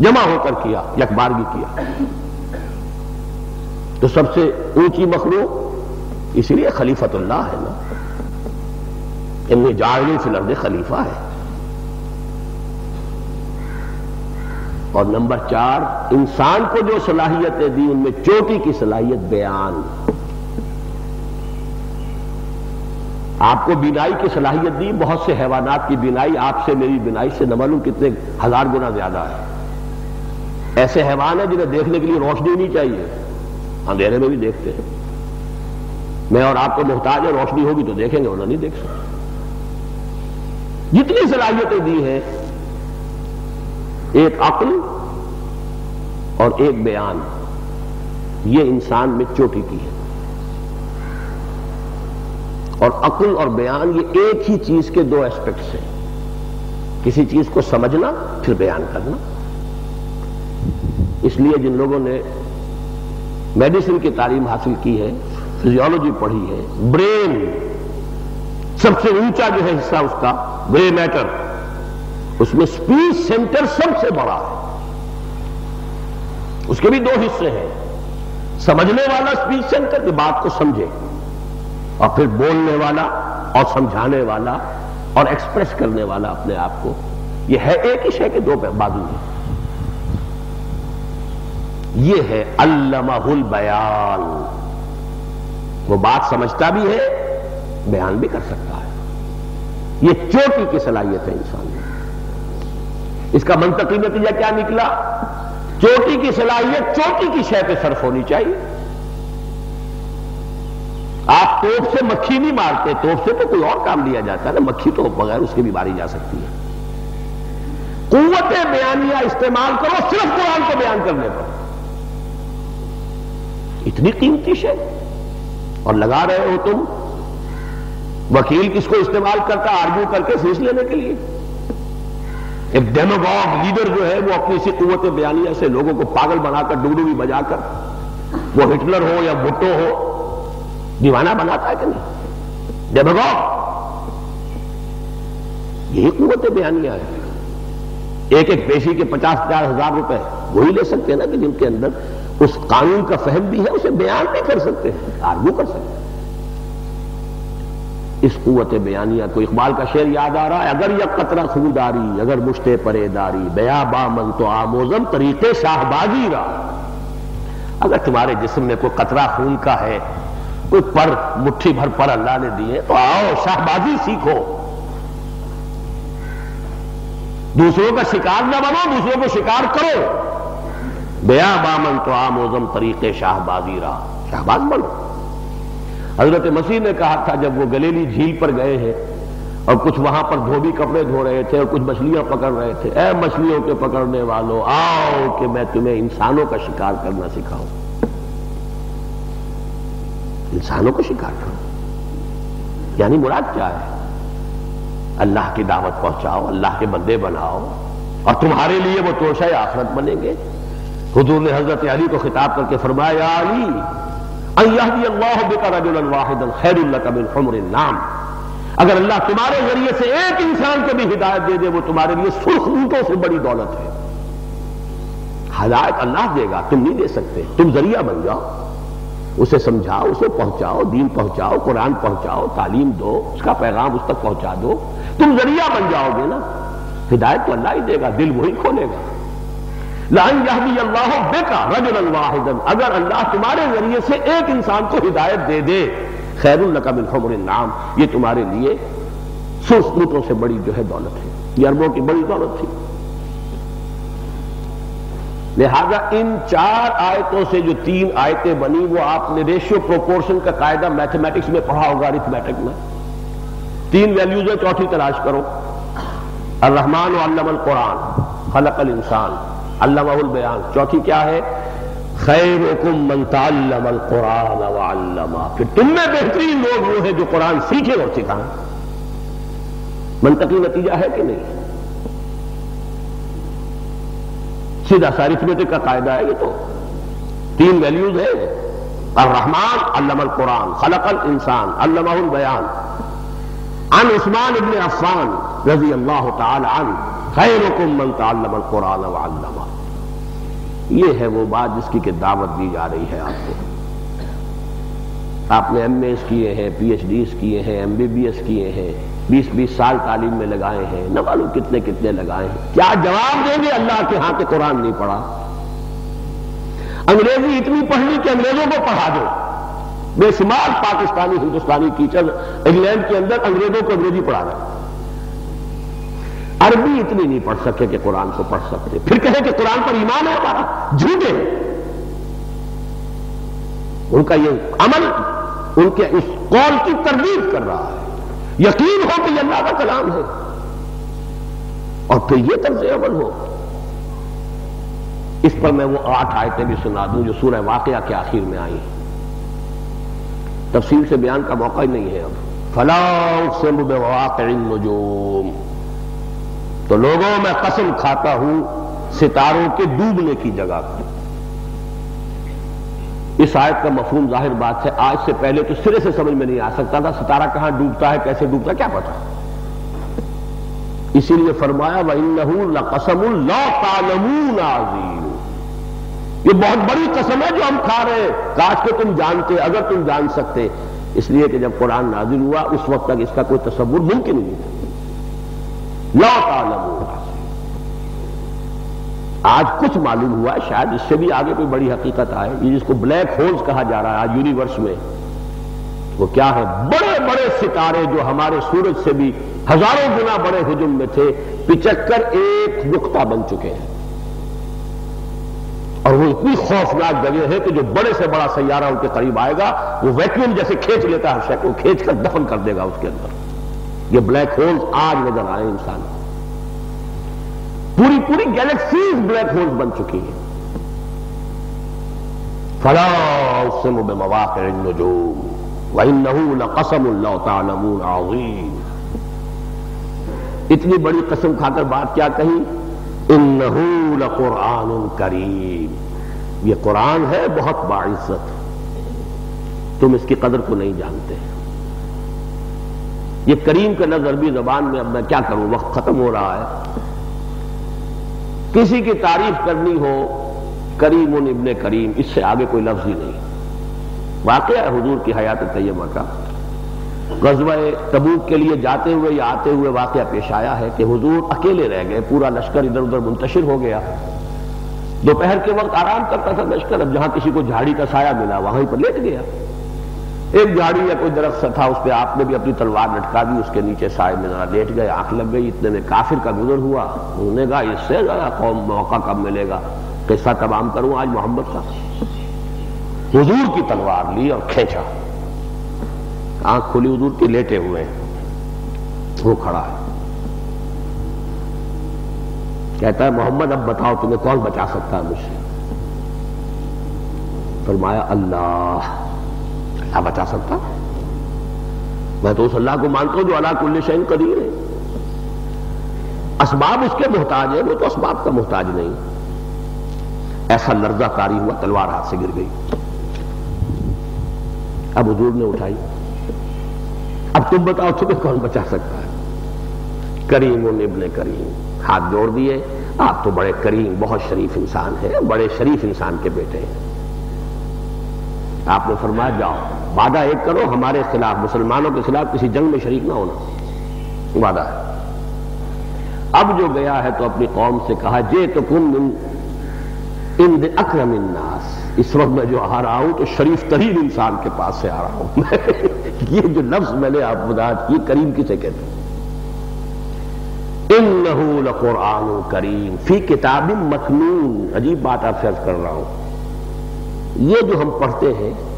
A: जमा होकर किया यकबारगी किया। तो सबसे ऊँची मखलूक इसलिए खलीफतुल्लाह है ना। इनमें जायलू फिलर्द खलीफा है। और नंबर चार, इंसान को जो सलाहियतें दी, उनमें चोटी की सलाहियत बयान। आपको बिनाई की सलाहियत दी, बहुत से हैवानात की बिनाई, आपसे मेरी बिनाई से न मालूम कितने हज़ार गुना ज़्यादा है। ऐसे हैवान है जिन्हें देखने के लिए रोशनी नहीं चाहिए। अंधेरे में भी देखते हैं। मैं और आपको मोहताज है, रोशनी होगी तो देखेंगे, वरना नहीं देख सकते। जितनी सलाहियतें दी हैं, एक अक्ल और एक बयान। ये इंसान में चोटी की है। और अक्ल और बयान ये एक ही चीज़ के दो एस्पेक्ट्स हैं। किसी चीज़ को समझना, फिर बयान करना। इसलिए जिन लोगों ने मेडिसिन की तालीम हासिल की है फिजियोलॉजी पढ़ी है ब्रेन सबसे ऊँचा जो है हिस्सा उसका ग्रे मैटर उसमें स्पीच सेंटर सबसे बड़ा है। उसके भी दो हिस्से हैं। समझने वाला स्पीच सेंटर की बात को समझे। और फिर बोलने वाला और समझाने वाला और एक्सप्रेस करने वाला अपने आप को यह है एक ही शय के दो बाजू है। यह है अल्लाहुल बयान। वो बात समझता भी है बयान भी कर सकता है। ये चोटी की सलाहियत है इंसान में। इसका मंतकी नतीजा क्या निकला? चोटी की सलाहियत चोटी की शय पे सर्फ होनी चाहिए। आप तोप से मक्खी नहीं मारते, तोप से तो कोई और काम लिया जाता है ना। मक्खी तो बगैर उसके भी मारी जा सकती है। कुत बयानिया इस्तेमाल करो, सिर्फ़ कुरान को बयान करने पर। इतनी कीमती शय और लगा रहे हो तुम वकील किसको इस्तेमाल करता आर्ग्यू करके फ़ीस लेने के लिए? एक डेमोगॉग लीडर जो है, वो अपनी इसी कुत बयानिया से लोगों को पागल बनाकर डुगडुगी बजाकर, वो हिटलर हो या भुट्टो हो, दीवाना बनाता है कि नहीं? डेमोगॉग यही कुत बयानिया है। एक एक पेशी के पचास पचास हज़ार रुपए, वही ले सकते हैं ना कि जिनके अंदर उस कानून का फहम भी है, उसे बयान भी कर सकते हैं आर्गू कर सकते हैं। इस कुत बयानिया को इकबाल का शेर याद आ रहा है। अगर यह कतरा खूदारी अगर मुश्ते परेदारी, बया बामन तो आमोजम, तरीके शाहबाजी रहा। अगर तुम्हारे जिसम में कोई कतरा खून का है, कोई पर, मुट्ठी भर पर अल्लाह ने दिए तो आओ, शाहबाजी सीखो। दूसरों का शिकार ना बनो, दूसरों को शिकार करो। बया बामन तो आमोजम, तरीके शाहबाजी रहा। शाहबाज बनो। हज़रत मसीह ने कहा था, जब वो गलेली झील पर गए हैं और कुछ वहाँ पर धोबी कपड़े धो रहे थे और कुछ मछलियाँ पकड़ रहे थे ए मछलियों के पकड़ने वालों, आओ कि मैं तुम्हें इंसानों का शिकार करना सिखाऊं। इंसानों का शिकार करो। यानी मुराद क्या है? अल्लाह की दावत पहुंचाओ, अल्लाह के बंदे बनाओ, और तुम्हारे लिए वो तोशा आखरत बनेंगे। हुजूर ने हज़रत अली को खिताब करके फरमाया अली नाम अगर अल्लाह तुम्हारे ज़रिए से एक इंसान को भी हिदायत दे दे वो तुम्हारे लिए सुर्ख ऊंटों से बड़ी दौलत है हदायत अल्लाह देगा तुम नहीं दे सकते तुम ज़रिया बन जाओ उसे समझाओ उसे पहुंचाओ दीन पहुंचाओ कुरान पहुंचाओ तालीम दो उसका पैगाम उस तक पहुँचा दो तुम ज़रिया बन जाओगे ना हिदायत तो अल्लाह ही देगा दिल वही खोलेगा बेका अगर अल्लाह तुम्हारे ज़रिए से एक इंसान को हिदायत दे दे खबर नाम। ये तुम्हारे लिए सुस्तूतों से बड़ी जो है दौलत है। ये अरबों की बड़ी दौलत थी। लिहाजा इन चार आयतों से जो तीन आयतें बनी, वो आपने रेशियो प्रोपोर्शन का कायदा मैथमेटिक्स में पढ़ा होगा अरिथमेटिक में। तीन वैल्यूज़ है, चौथी तलाश करो। अर्रहमान अल्लामल कुरान खलकल इंसान अल्लामाउल बयान। चौथी क्या है? खैर हुकुम मनताल कुरान अल्लामा। फिर तुम में बेहतरीन लोग वो है जो कुरान सीखे और सिखाएँ। मंतकी नतीजा है कि नहीं? सीधा सा अरिथमेटिक का कायदा है ये तो। तीन वैल्यूज़ है। अर्रहमान अल्लामल कुरान खलकल इंसान। अल्लामाउल बयान। अन उस्मान इबन अफान रज़ी अल्लाह तन खैरकुम मन तल्लमल वल्लमा ये है वो बात जिसकी कि दावत दी जा रही है आपको आपने एम एस किए हैं पी एच डी किए हैं एम बी बी एस किए हैं बीस बीस साल तालीम में लगाए हैं न मालूम कितने कितने लगाए हैं क्या जवाब देंगे अल्लाह के हाथ कुरान नहीं पढ़ा अंग्रेज़ी इतनी पढ़नी कि अंग्रेज़ों को पढ़ा दो बेशुमार पाकिस्तानी, हिंदुस्तानी टीचर इंग्लैंड के अंदर अंग्रेज़ों को अंग्रेज़ी पढ़ा रहे अरबी इतनी नहीं पढ़ सके कि कुरान को पढ़ सकते फिर कहे कि कुरान पर ईमान है हमारा झूठे उनका ये अमल, उनके इस कौल की तरदीद कर रहा है। यकीन हो कि अल्लाह का कलाम है। और फिर यह तर्ज अमल हो। इस पर मैं वो आठ आयतें भी सुना दूँ जो सूरह वाकया के आखिर में आई तफसील से बयान का मौका ही नहीं है अब। फलाउ से तो लोगों में कसम खाता हूँ, सितारों के डूबने की जगह इस आयत का मफहूम ज़ाहिर बात है, आज से पहले तो सिरे से समझ में नहीं आ सकता था, सितारा कहाँ डूबता है, कैसे डूबता है, क्या पता। इसीलिए फरमाया वह कसम आजीम। ये बहुत बड़ी कसम है जो हम खा रहे हैं। काश के तुम जानते, अगर तुम जान सकते। इसलिए कि जब कुरान नाजिल हुआ, उस वक्त तक इसका कोई तस्वुर मुमकिन नहीं था। लौतालमून आज कुछ मालूम हुआ शायद इससे भी आगे कोई बड़ी हकीकत आए, ये जिसको ब्लैक होल्स कहा जा रहा है आज यूनिवर्स में, वो क्या है? बड़े बड़े सितारे जो हमारे सूरज से भी हज़ारों गुना बड़े हुजुम में थे, पिचक्कर एक नुकता बन चुके हैं। और वो इतनी खौफनाक जगह है कि जो बड़े से बड़ा सैारा उनके करीब आएगा, वो वैक्यूम जैसे खींच लेता है शय को खींच कर दफन कर देगा उसके अंदर। ये ब्लैक होल्स आज नज़र आए इंसान पूरी पूरी गैलेक्सीज ब्लैक होल्स बन चुकी है। फला उससे मुबे मवाक नजूम वही नहू न कसम इतनी बड़ी कसम खाकर बात क्या कही? कुरान करीम। ये कुरान है, बहुत बाइज्जत। तुम इसकी कदर को नहीं जानते। ये करीम का लफ्ज अरबी जबान में अब मैं क्या करूँ? वक्त खत्म हो रहा है। किसी की तारीफ़ करनी हो करीम उन करीम, इससे आगे कोई लफ्ज ही नहीं। वाक़ है हजूर की हयात तय्यबा का। गजवा तबूक के लिए जाते हुए या आते हुए वाक़ पेश आया है कि हुजूर अकेले रह गए, पूरा लश्कर इधर उधर मुंतशिर हो गया। दोपहर के वक्त आराम करता था लश्कर, अब जहाँ किसी को झाड़ी का साया मिला, वहीं पर लेट गया। एक झाड़ी या कोई दरख्त था उस पर आपने भी अपनी तलवार लटका दी, उसके नीचे साय में जरा लेट गए, आँख लग गई, इतने में काफिर का गुजर हुआ। उन्होंने कहा, इससे ज़्यादा कौम मौका कब मिलेगा? किस्सा तमाम करूँ, आज मोहम्मद का हुजूर की तलवार ली और खेचा। आँख खुली हजूर के लेटे हुए हैं। वो खड़ा है। कहता है, मोहम्मद, अब बताओ, तुम्हें कौन बचा सकता है मुझसे? फरमाया, अल्लाह। अल्लाह बचा सकता? मैं तो उस अल्लाह को मानता हूँ, जो अला कुल्ल शैन कदीर है। असबाब उसके मोहताज है, वो तो असबाब का मोहताज नहीं। ऐसा लर्जा कारी हुआ, तलवार हाथ से गिर गई। अब हजूर ने उठाई। अब तुम बताओ तुम्हें कौन बचा सकता है? करीम इब्ने करीम। हाथ जोड़ दिए। आप तो बड़े करीम, बहुत शरीफ इंसान है, बड़े शरीफ इंसान के बेटे हैं। आपने फरमाया, जाओ, वादा एक करो, हमारे खिलाफ, मुसलमानों के खिलाफ किसी जंग में शरीक ना होना। वादा है। अब जो गया है तो अपनी कौम से कहा, जे तो कुम इन अक्रम नास। इस वक्त मैं जो आ रहा हूँ तो शरीफ तरीन इंसान के पास से आ रहा हूँ। [laughs] ये जो लफ्ज मैंने आप बता ये करीम किसे कहते हैं? कुरान करीम, फ़ी किताब मखनून। अजीब बात आप फ़र्ज़ कर रहा हूँ। ये जो हम पढ़ते हैं,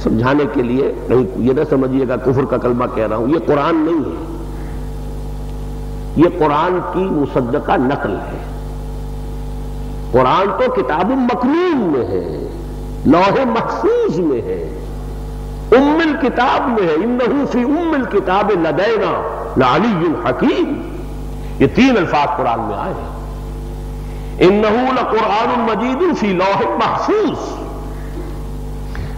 A: समझाने के लिए, नहीं, ये ना समझिएगा, कुफर का कलमा कह रहा हूँ, ये कुरान नहीं है। ये कुरान की मुसद्दका नकल है। कुरान तो किताब मखनून में है, लौहे मखसूस में है। उम्मिल किताब में है इन्नूफी उम्मिल किताब लदैना लाली हकीम। ये तीन अल्फाज कुरान में आए हैं। इन्नहूल कुरान मजीद फ़ी लौह महसूस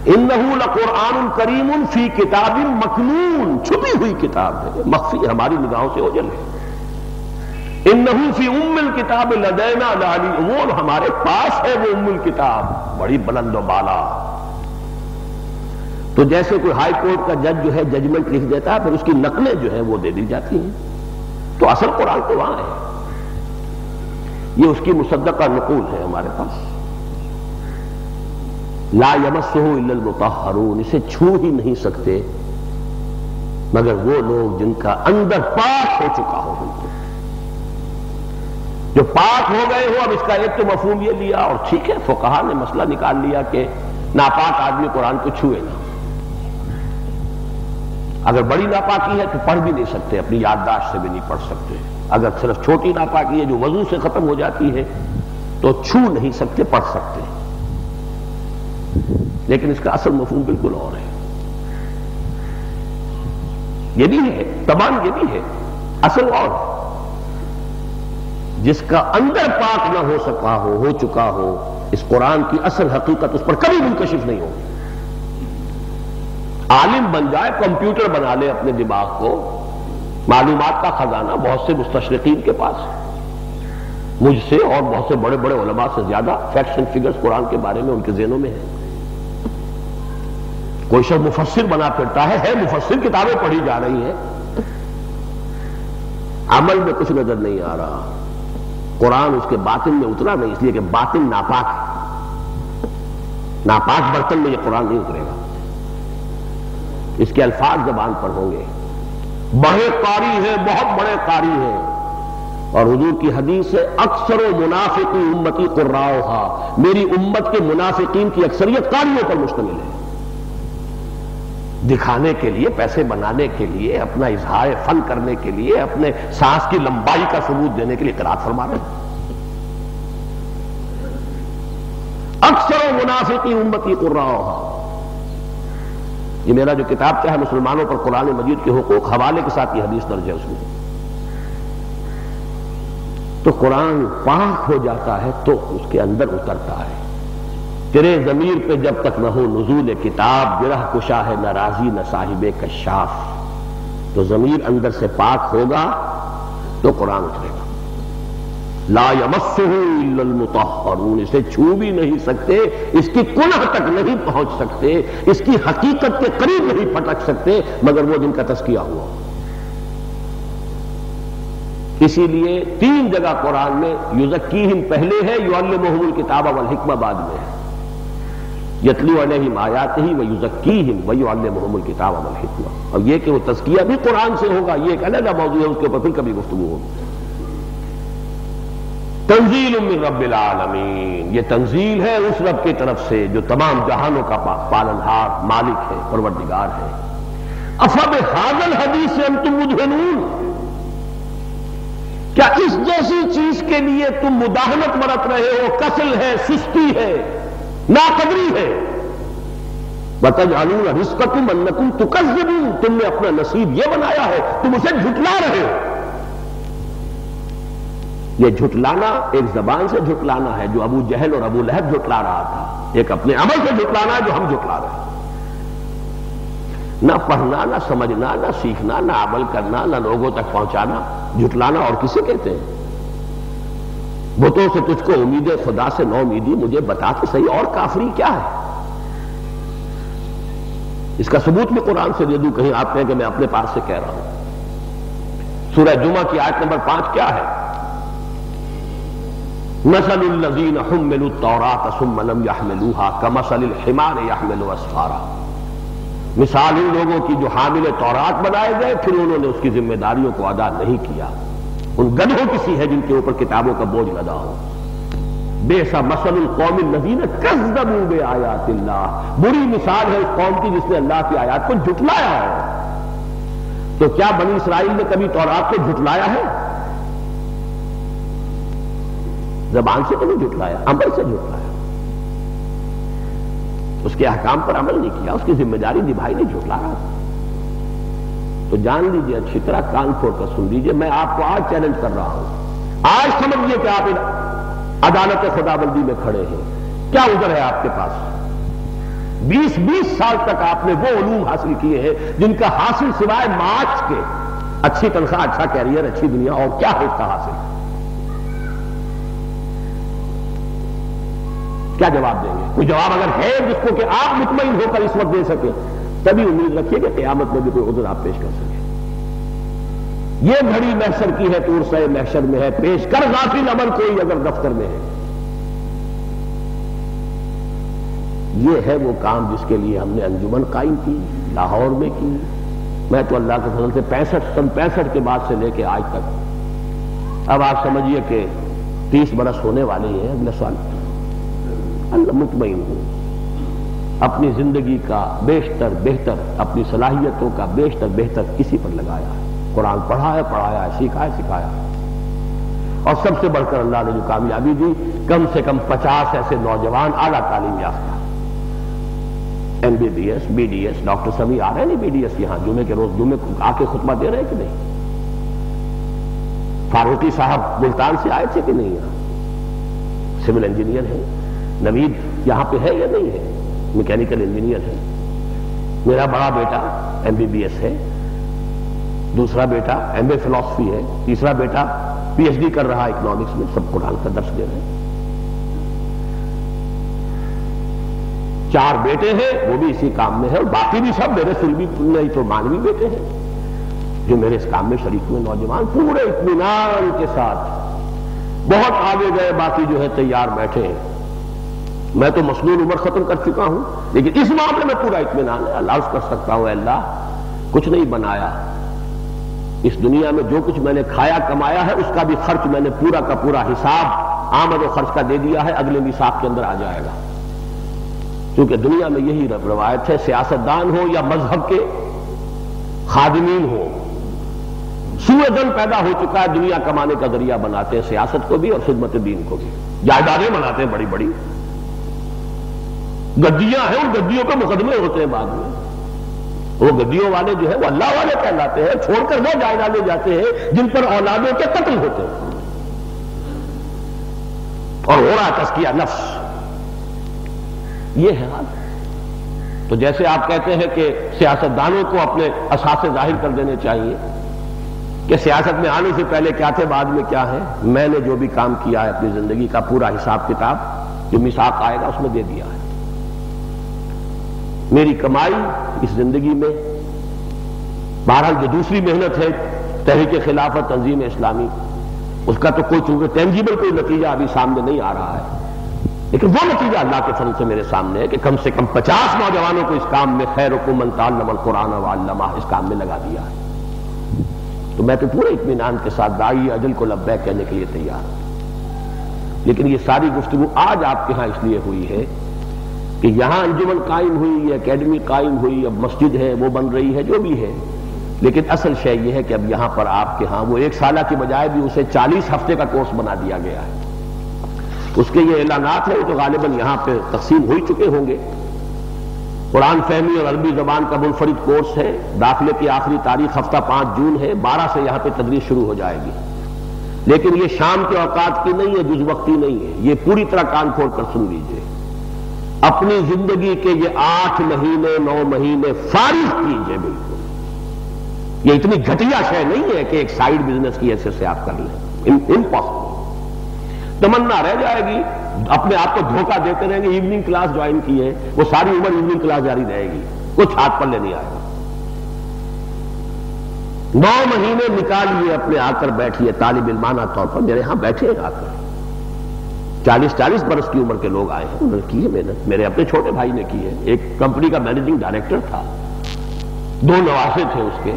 A: इन्नहूल कुरान करीम फ़ी किताब मखनून छुपी हुई किताब है मख्फी हमारी निगाहों से ओझल है। इन्नहू फ़ी उम्मिल किताब लदैना लाली वो हमारे पास है, वो उम्मिल किताब। बड़ी बुलंद बाला। तो जैसे कोई हाई कोर्ट का जज जो है जजमेंट लिख देता है, फिर उसकी नकलें जो है वो दे दी जाती हैं। तो असल कुरान तो वहाँ है। ये उसकी मुसद्दक का नकूल है हमारे पास। ला यमसरून इसे छू ही नहीं सकते। मगर वो लोग जिनका अंदर पाक हो चुका हो उनको जो पाक हो गए हो, अब इसका एक तो मफहूम ये लिया और ठीक है, फुकहा ने मसला निकाल लिया कि नापाक आदमी कुरान को छुए ना। अगर बड़ी नापाकी है तो पढ़ भी नहीं सकते, अपनी याददाश्त से भी नहीं पढ़ सकते। अगर सिर्फ़ छोटी नापाकी है जो वज़ू से खत्म हो जाती है तो छू नहीं सकते, पढ़ सकते। लेकिन इसका असल मफहूम बिल्कुल और है। ये भी है, तमाम ये भी है असल और। जिसका अंदर पाक ना हो सका हो हो चुका हो, इस कुरान की असल हकीकत उस पर कभी मुंकशिफ नहीं होगी। आलिम बन जाए, कंप्यूटर बना ले अपने दिमाग को। मालूम का खजाना बहुत से मुस्तशरकिन के पास है। मुझसे और बहुत से बड़े बड़े उलमा से ज़्यादा फैक्ट्स एंड फिगर्स कुरान के बारे में उनके जेनों में है। कोई शख्स मुफसर बना फिरता है है मुफसर किताबें पढ़ी जा रही हैं। अमल में कुछ नज़र नहीं आ रहा। कुरान उसके बातिन में उतरा नहीं, इसलिए कि बातिन नापाक नापाक बर्तन में यह कुरान नहीं उतरेगा। इसके अल्फाज जबान पर होंगे। बड़े कारी हैं, बहुत बड़े कारी हैं। और हजूर की हदीस से अक्सर मुनाफिकी उम्मती कुर्राओ हा मेरी उम्मत के मुनाफिकीन की अक्सरियत कारियों पर मुश्तमिल है। दिखाने के लिए, पैसे बनाने के लिए, अपना इजहार फन करने के लिए, अपने सांस की लंबाई का सबूत देने के लिए करार फरमा रहे अक्सर मुनाफिकी उम्मती कुर्राओ हा ये मेरा जो किताब चाहे मुसलमानों पर कुरान मजीद के हुकूक, हवाले के साथ ये हदीस दर्ज है उसमें। तो कुरान पाक हो जाता है तो उसके अंदर उतरता है। तेरे जमीर पे जब तक न हो नजूल किताब गिरह कुशा है, न राज़ी, न साहिब कशाफ तो जमीर अंदर से पाक होगा तो कुरान उतरेगा। इसे छू भी नहीं सकते, इसकी कुलह तक नहीं पहुँच सकते, इसकी हकीकत के करीब नहीं पटक सकते, मगर वो जिनका तस्किया हुआ। इसीलिए तीन जगह कुरान में युजक्कीहिम पहले है युअल महमूल किताब अवल हिकमा बाद में है। यतलू अलहिम आयात ही व युजक्कीहिम व युअल महमूल किताब अवल हिकमा। और यह कि वो तस्किया भी कुरान से होगा, ये एक अलग मौजूद है, उसके ऊपर फिर कभी गुफ्तु होगी। तंजील रबालमीन ये तंजील है उस रब की तरफ़ से जो तमाम जहानों का पालनहार मालिक है, परवरदिगार है। अफब हाजल हदीस हम तुम मुझनून क्या इस जैसी चीज़ के लिए तुम मुदाहनत बरत रहे हो? कसल है, सुस्ती है नाकदरी है। बतज अलून रिस्कतुम अन्नकुम तुकजबून तुमने अपना नसीब यह बनाया है, तुम उसे झुटला रहे हो। यह झुटलाना एक जबान से झुटलाना है, जो अबू जहल और अबू लहब झुटला रहा था। एक अपने अमल से झुटलाना है, जो हम झुटला रहे हैं। ना पढ़ना, ना समझना, ना सीखना, ना अमल करना, ना लोगों तक पहुंचाना, झुटलाना और किसे कहते हैं? बुतों से तुझको उम्मीद है खुदा से नौ उम्मीदी मुझे बता के सही, और काफरी क्या है? इसका सबूत भी कुरान से दे दूँ, कहीं आप कहें कि मैं अपने पास से कह रहा हूँ। सूरह जुमा की आयत नंबर पाँच क्या है? मसलजीन हमलू तौरात सुमलम याहमलूहा कमसल हिमार याहमल असफारा। मिसाल उन लोगों की जो हामिल तौरात बनाए गए, फिर उन्होंने उसकी जिम्मेदारियों को अदा नहीं किया। उन गधों की है जिनके ऊपर किताबों का बोझ लदा हो। बेसा मसल कौम नजीन कसदबू बे आयात बुरी मिसाल है उस कौम की जिसने अल्लाह की आयात को झुटलाया है। तो क्या बनी इसराइल ने कभी तौरात को झुटलाया है? जबान से तो नहीं झुटलाया, अमल से झुटलाया। उसके अहकाम पर अमल नहीं किया, उसकी ज़िम्मेदारी निभाई नहीं झुटला रहा तो जान लीजिए, अच्छी तरह कान फोड़ कर सुन लीजिए, मैं आपको आज चैलेंज कर रहा हूँ। आज समझिए कि आप अदालत खुदाबंदी में खड़े हैं। क्या उधर है आपके पास? 20-20 साल तक आपने वो उलूम हासिल किए हैं, जिनका हासिल सिवाय मार्च के अच्छी तनख्वाह अच्छा कैरियर अच्छी दुनिया और क्या है इसका हासिल? क्या जवाब देंगे? कोई जवाब अगर है जिसको कि आप मुतमिन होकर इस वक्त दे सके, तभी उम्मीद रखिए कि क्यामत में भी कोई उधर आप पेश कर सके। ये घड़ी महशर की है, तूर से महशर में है, पेश कर गाफिल अमल कोई अगर दफ्तर में है। ये है वो काम जिसके लिए हमने अंजुमन कायम की, लाहौर में की। मैं तो अल्लाह के फजल से पैंसठ सन पैंसठ के बाद से लेके आज तक। अब आप समझिए कि तीस बरस होने वाले हैं, अगले साल मुतमिन हूँ। अपनी ज़िंदगी का बेशतर, बेहतर, अपनी सलाहियतों का बेशतर, बेहतर किसी पर लगाया है। कुरान पढ़ा है, पढ़ाया है, सीखा है, सिखाया है। और सबसे बढ़कर अल्लाह ने जो कामयाबी दी, कम से कम पचास ऐसे नौजवान आला तालीम याफ्ता। एमबीबीएस बीडीएस डॉक्टर सभी आ रहे हैं बीडीएस यहाँ? जुमे के रोज, जुमे आके खुतबा दे रहे हैं कि नहीं? फारूकी साहब मुल्तान से आए थे कि नहीं यहाँ? सिविल इंजीनियर है। नवीद यहाँ पे है या नहीं है? मैकेनिकल इंजीनियर है। मेरा बड़ा बेटा एमबीबीएस है। दूसरा बेटा एमए फिलोसफी है। तीसरा बेटा पीएचडी कर रहा है इकोनॉमिक्स में सब कुरान का दर्श दे रहे हैं। चार बेटे हैं, वो भी इसी काम में है और बाकी भी सब मेरे सुलभी नहीं तो मानवी बेटे हैं। जो मेरे इस काम में शरीक हुए नौजवान, पूरे इतमान के साथ बहुत आगे गए, बाकी जो है तैयार बैठे हैं। मैं तो मसनून उम्र खत्म कर चुका हूँ, लेकिन इस मामले में पूरा इतमान है। अल्लाह कर सकता हूँ, अल्लाह कुछ नहीं बनाया। इस दुनिया में जो कुछ मैंने खाया कमाया है, उसका भी खर्च मैंने पूरा का पूरा हिसाब, आमद और खर्च का दे दिया है, अगले निसाब के अंदर आ जाएगा। क्योंकि दुनिया में यही रवायत है, सियासतदान हो या मज़हब के खादमीन हो। सूर्यधन पैदा हो चुका है, दुनिया कमाने का ज़रिया बनाते हैं सियासत को भी और खिदमत दीन को भी। जायदादें बनाते हैं बड़ी बड़ी गद्दियाँ हैं, उन गद्दियों के मुकदमे होते हैं बाद में। वो गद्दियों वाले जो है, वो अल्लाह वाले कहलाते हैं, छोड़कर वो जायदा ले जाते हैं, जिन पर औलादों के कत्ल होते हैं। और हो रहा तस्किया नफ्स। ये है हाल। तो जैसे आप कहते हैं कि सियासतदानों को अपने असासे ज़ाहिर कर देने चाहिए, कि सियासत में आने से पहले क्या थे, बाद में क्या है? मैंने जो भी काम किया है अपनी ज़िंदगी का पूरा हिसाब किताब जो मिसाक आएगा, उसमें दे दिया है। मेरी कमाई इस ज़िंदगी में, बहरहाल जो दूसरी मेहनत है तहरीक खिलाफत तंजीम इस्लामी, उसका तो कोई चूँकि टेंजिबल कोई नतीजा अभी सामने नहीं आ रहा है। लेकिन वो नतीजा अल्लाह के फल से मेरे सामने है कि कम से कम पचास नौजवानों को इस काम में खैर हुकुमन कुरान वालमा इस काम में लगा दिया है। तो मैं तो पूरे इतमान के साथ दाई अजल को लब्बैक कहने के लिए तैयार लेकिन ये सारी गुफ्तु आज आपके यहाँ इसलिए हुई है कि यहाँ अंजुमन कायम हुई अकेडमी कायम हुई, अब मस्जिद है, वो बन रही है, जो भी है। लेकिन असल शय यह है कि अब यहाँ पर आपके यहाँ वो एक साल की बजाय भी उसे 40 हफ़्ते का कोर्स बना दिया गया है। उसके ये ऐलानात है तो गालिबन यहाँ पर तकसीम हो ही चुके होंगे। कुरान फहमी और अरबी जबान का मुनफरद कोर्स है, दाखिले की आखिरी तारीख हफ़्ता पाँच जून है, बारह से यहाँ पर तदरीस शुरू हो जाएगी। लेकिन ये शाम के औकात की नहीं है, जुज वक्ती नहीं है। ये पूरी तरह कान खोल कर सुन लीजिए। अपनी ज़िंदगी के ये आठ महीने, नौ महीने फारिग कीजिए बिल्कुल। ये इतनी घटिया शय नहीं है कि एक साइड बिज़नेस की ऐसे से आप कर लें। इम्पॉसिबल तमन्ना रह जाएगी, अपने आप को धोखा देते रहेंगे इवनिंग क्लास ज्वाइन की है, वो सारी उम्र इवनिंग क्लास जारी रहेगी, कुछ हाथ पल्ले नहीं आएगा नौ महीने निकालिए अपने आकर बैठिए तालिब इलमाना तौर पर मेरे यहाँ बैठे आकर चालीस चालीस बरस की उम्र के लोग आए हैं। उन्होंने की है मेहनत? मेरे अपने छोटे भाई ने की है। एक कंपनी का मैनेजिंग डायरेक्टर था। दो नवासे थे उसके।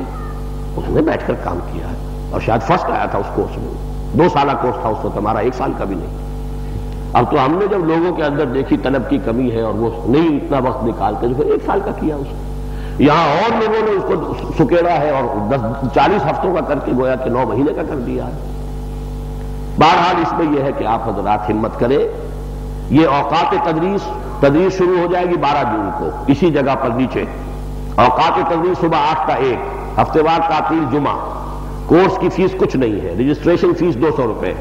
A: उसने बैठकर काम किया है। और शायद फ़र्स्ट आया था उस कोर्स में। दो साल कोर्स था उस वक्त हमारा एक साल का भी नहीं। अब तो हमने जब लोगों के अंदर देखी तलब की कमी है और वो नहीं इतना वक्त निकालते तो फिर एक साल का किया उसने। यहाँ और लोगों ने उसको सुकेड़ा है और दस, चालीस हफ्तों का करके गोया कि नौ महीने का कर दिया है। बहरहाल इसमें यह है कि आप हजरात हिम्मत करें। ये औकात तदरीस तदरीस शुरू हो जाएगी बारह जून को, इसी जगह पर नीचे। औकात तदरीस सुबह आठ का एक हफ्तेवार तातील जुमा कोर्स की फ़ीस कुछ नहीं है, रजिस्ट्रेशन फ़ीस दो सौ रुपए।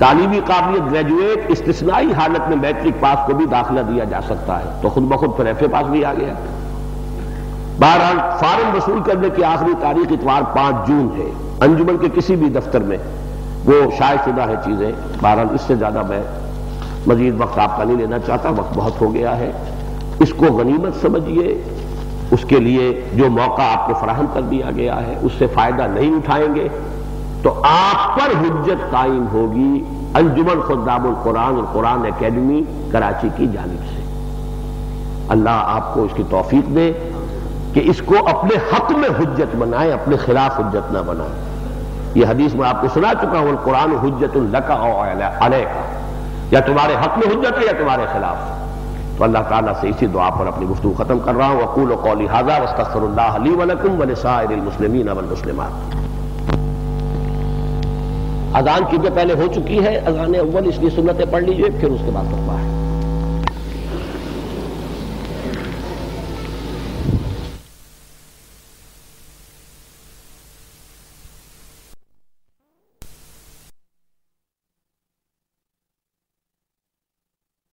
A: तालीमी काबिलियत ग्रेजुएट, इस्तेसनाई हालत में मैट्रिक पास को भी दाखिला दिया जा सकता है। तो खुद ब खुद फिर एफ़ ए पास भी आ गया। बहरहाल फार्म वसूल करने की आखिरी तारीख इतवार पाँच जून है, अंजुमन के किसी भी दफ्तर में। वो शायद शुदा है चीज़ें। बहरहाल, इससे ज़्यादा मैं मजीद वक्त आपका नहीं लेना चाहता, वक्त बहुत हो गया है। इसको गनीमत समझिए। उसके लिए जो मौका आपको फराहम कर दिया गया है, उससे फ़ायदा नहीं उठाएँगे। तो आप पर हुज्जत कायम होगी। अंजुमन खुदाबुल कुरान और कुरान एकेडमी कराची की जानब से। अल्लाह आपको इसकी तोफीक दे कि इसको अपने हक में हुज्जत बनाए, अपने खिलाफ हुज्जत ना बनाए। ये हदीस में आपको सुना चुका हूँ कुरान हुज्जत लका का या तुम्हारे हक में हुज्जत है या तुम्हारे खिलाफ? तो अल्लाह ताला से इसी दुआ पर अपनी गुफ्तु खत्म कर रहा हूँ। अकूल कौली हाजा वस्तफ़रल्लाकुम वनसाइलमसलमिन वलमसलमात अजान कीजिए पहले हो चुकी है, अजान अव्वल, इसलिए सुन्नतें पढ़ लीजिए, फिर उसके बाद तकवा है।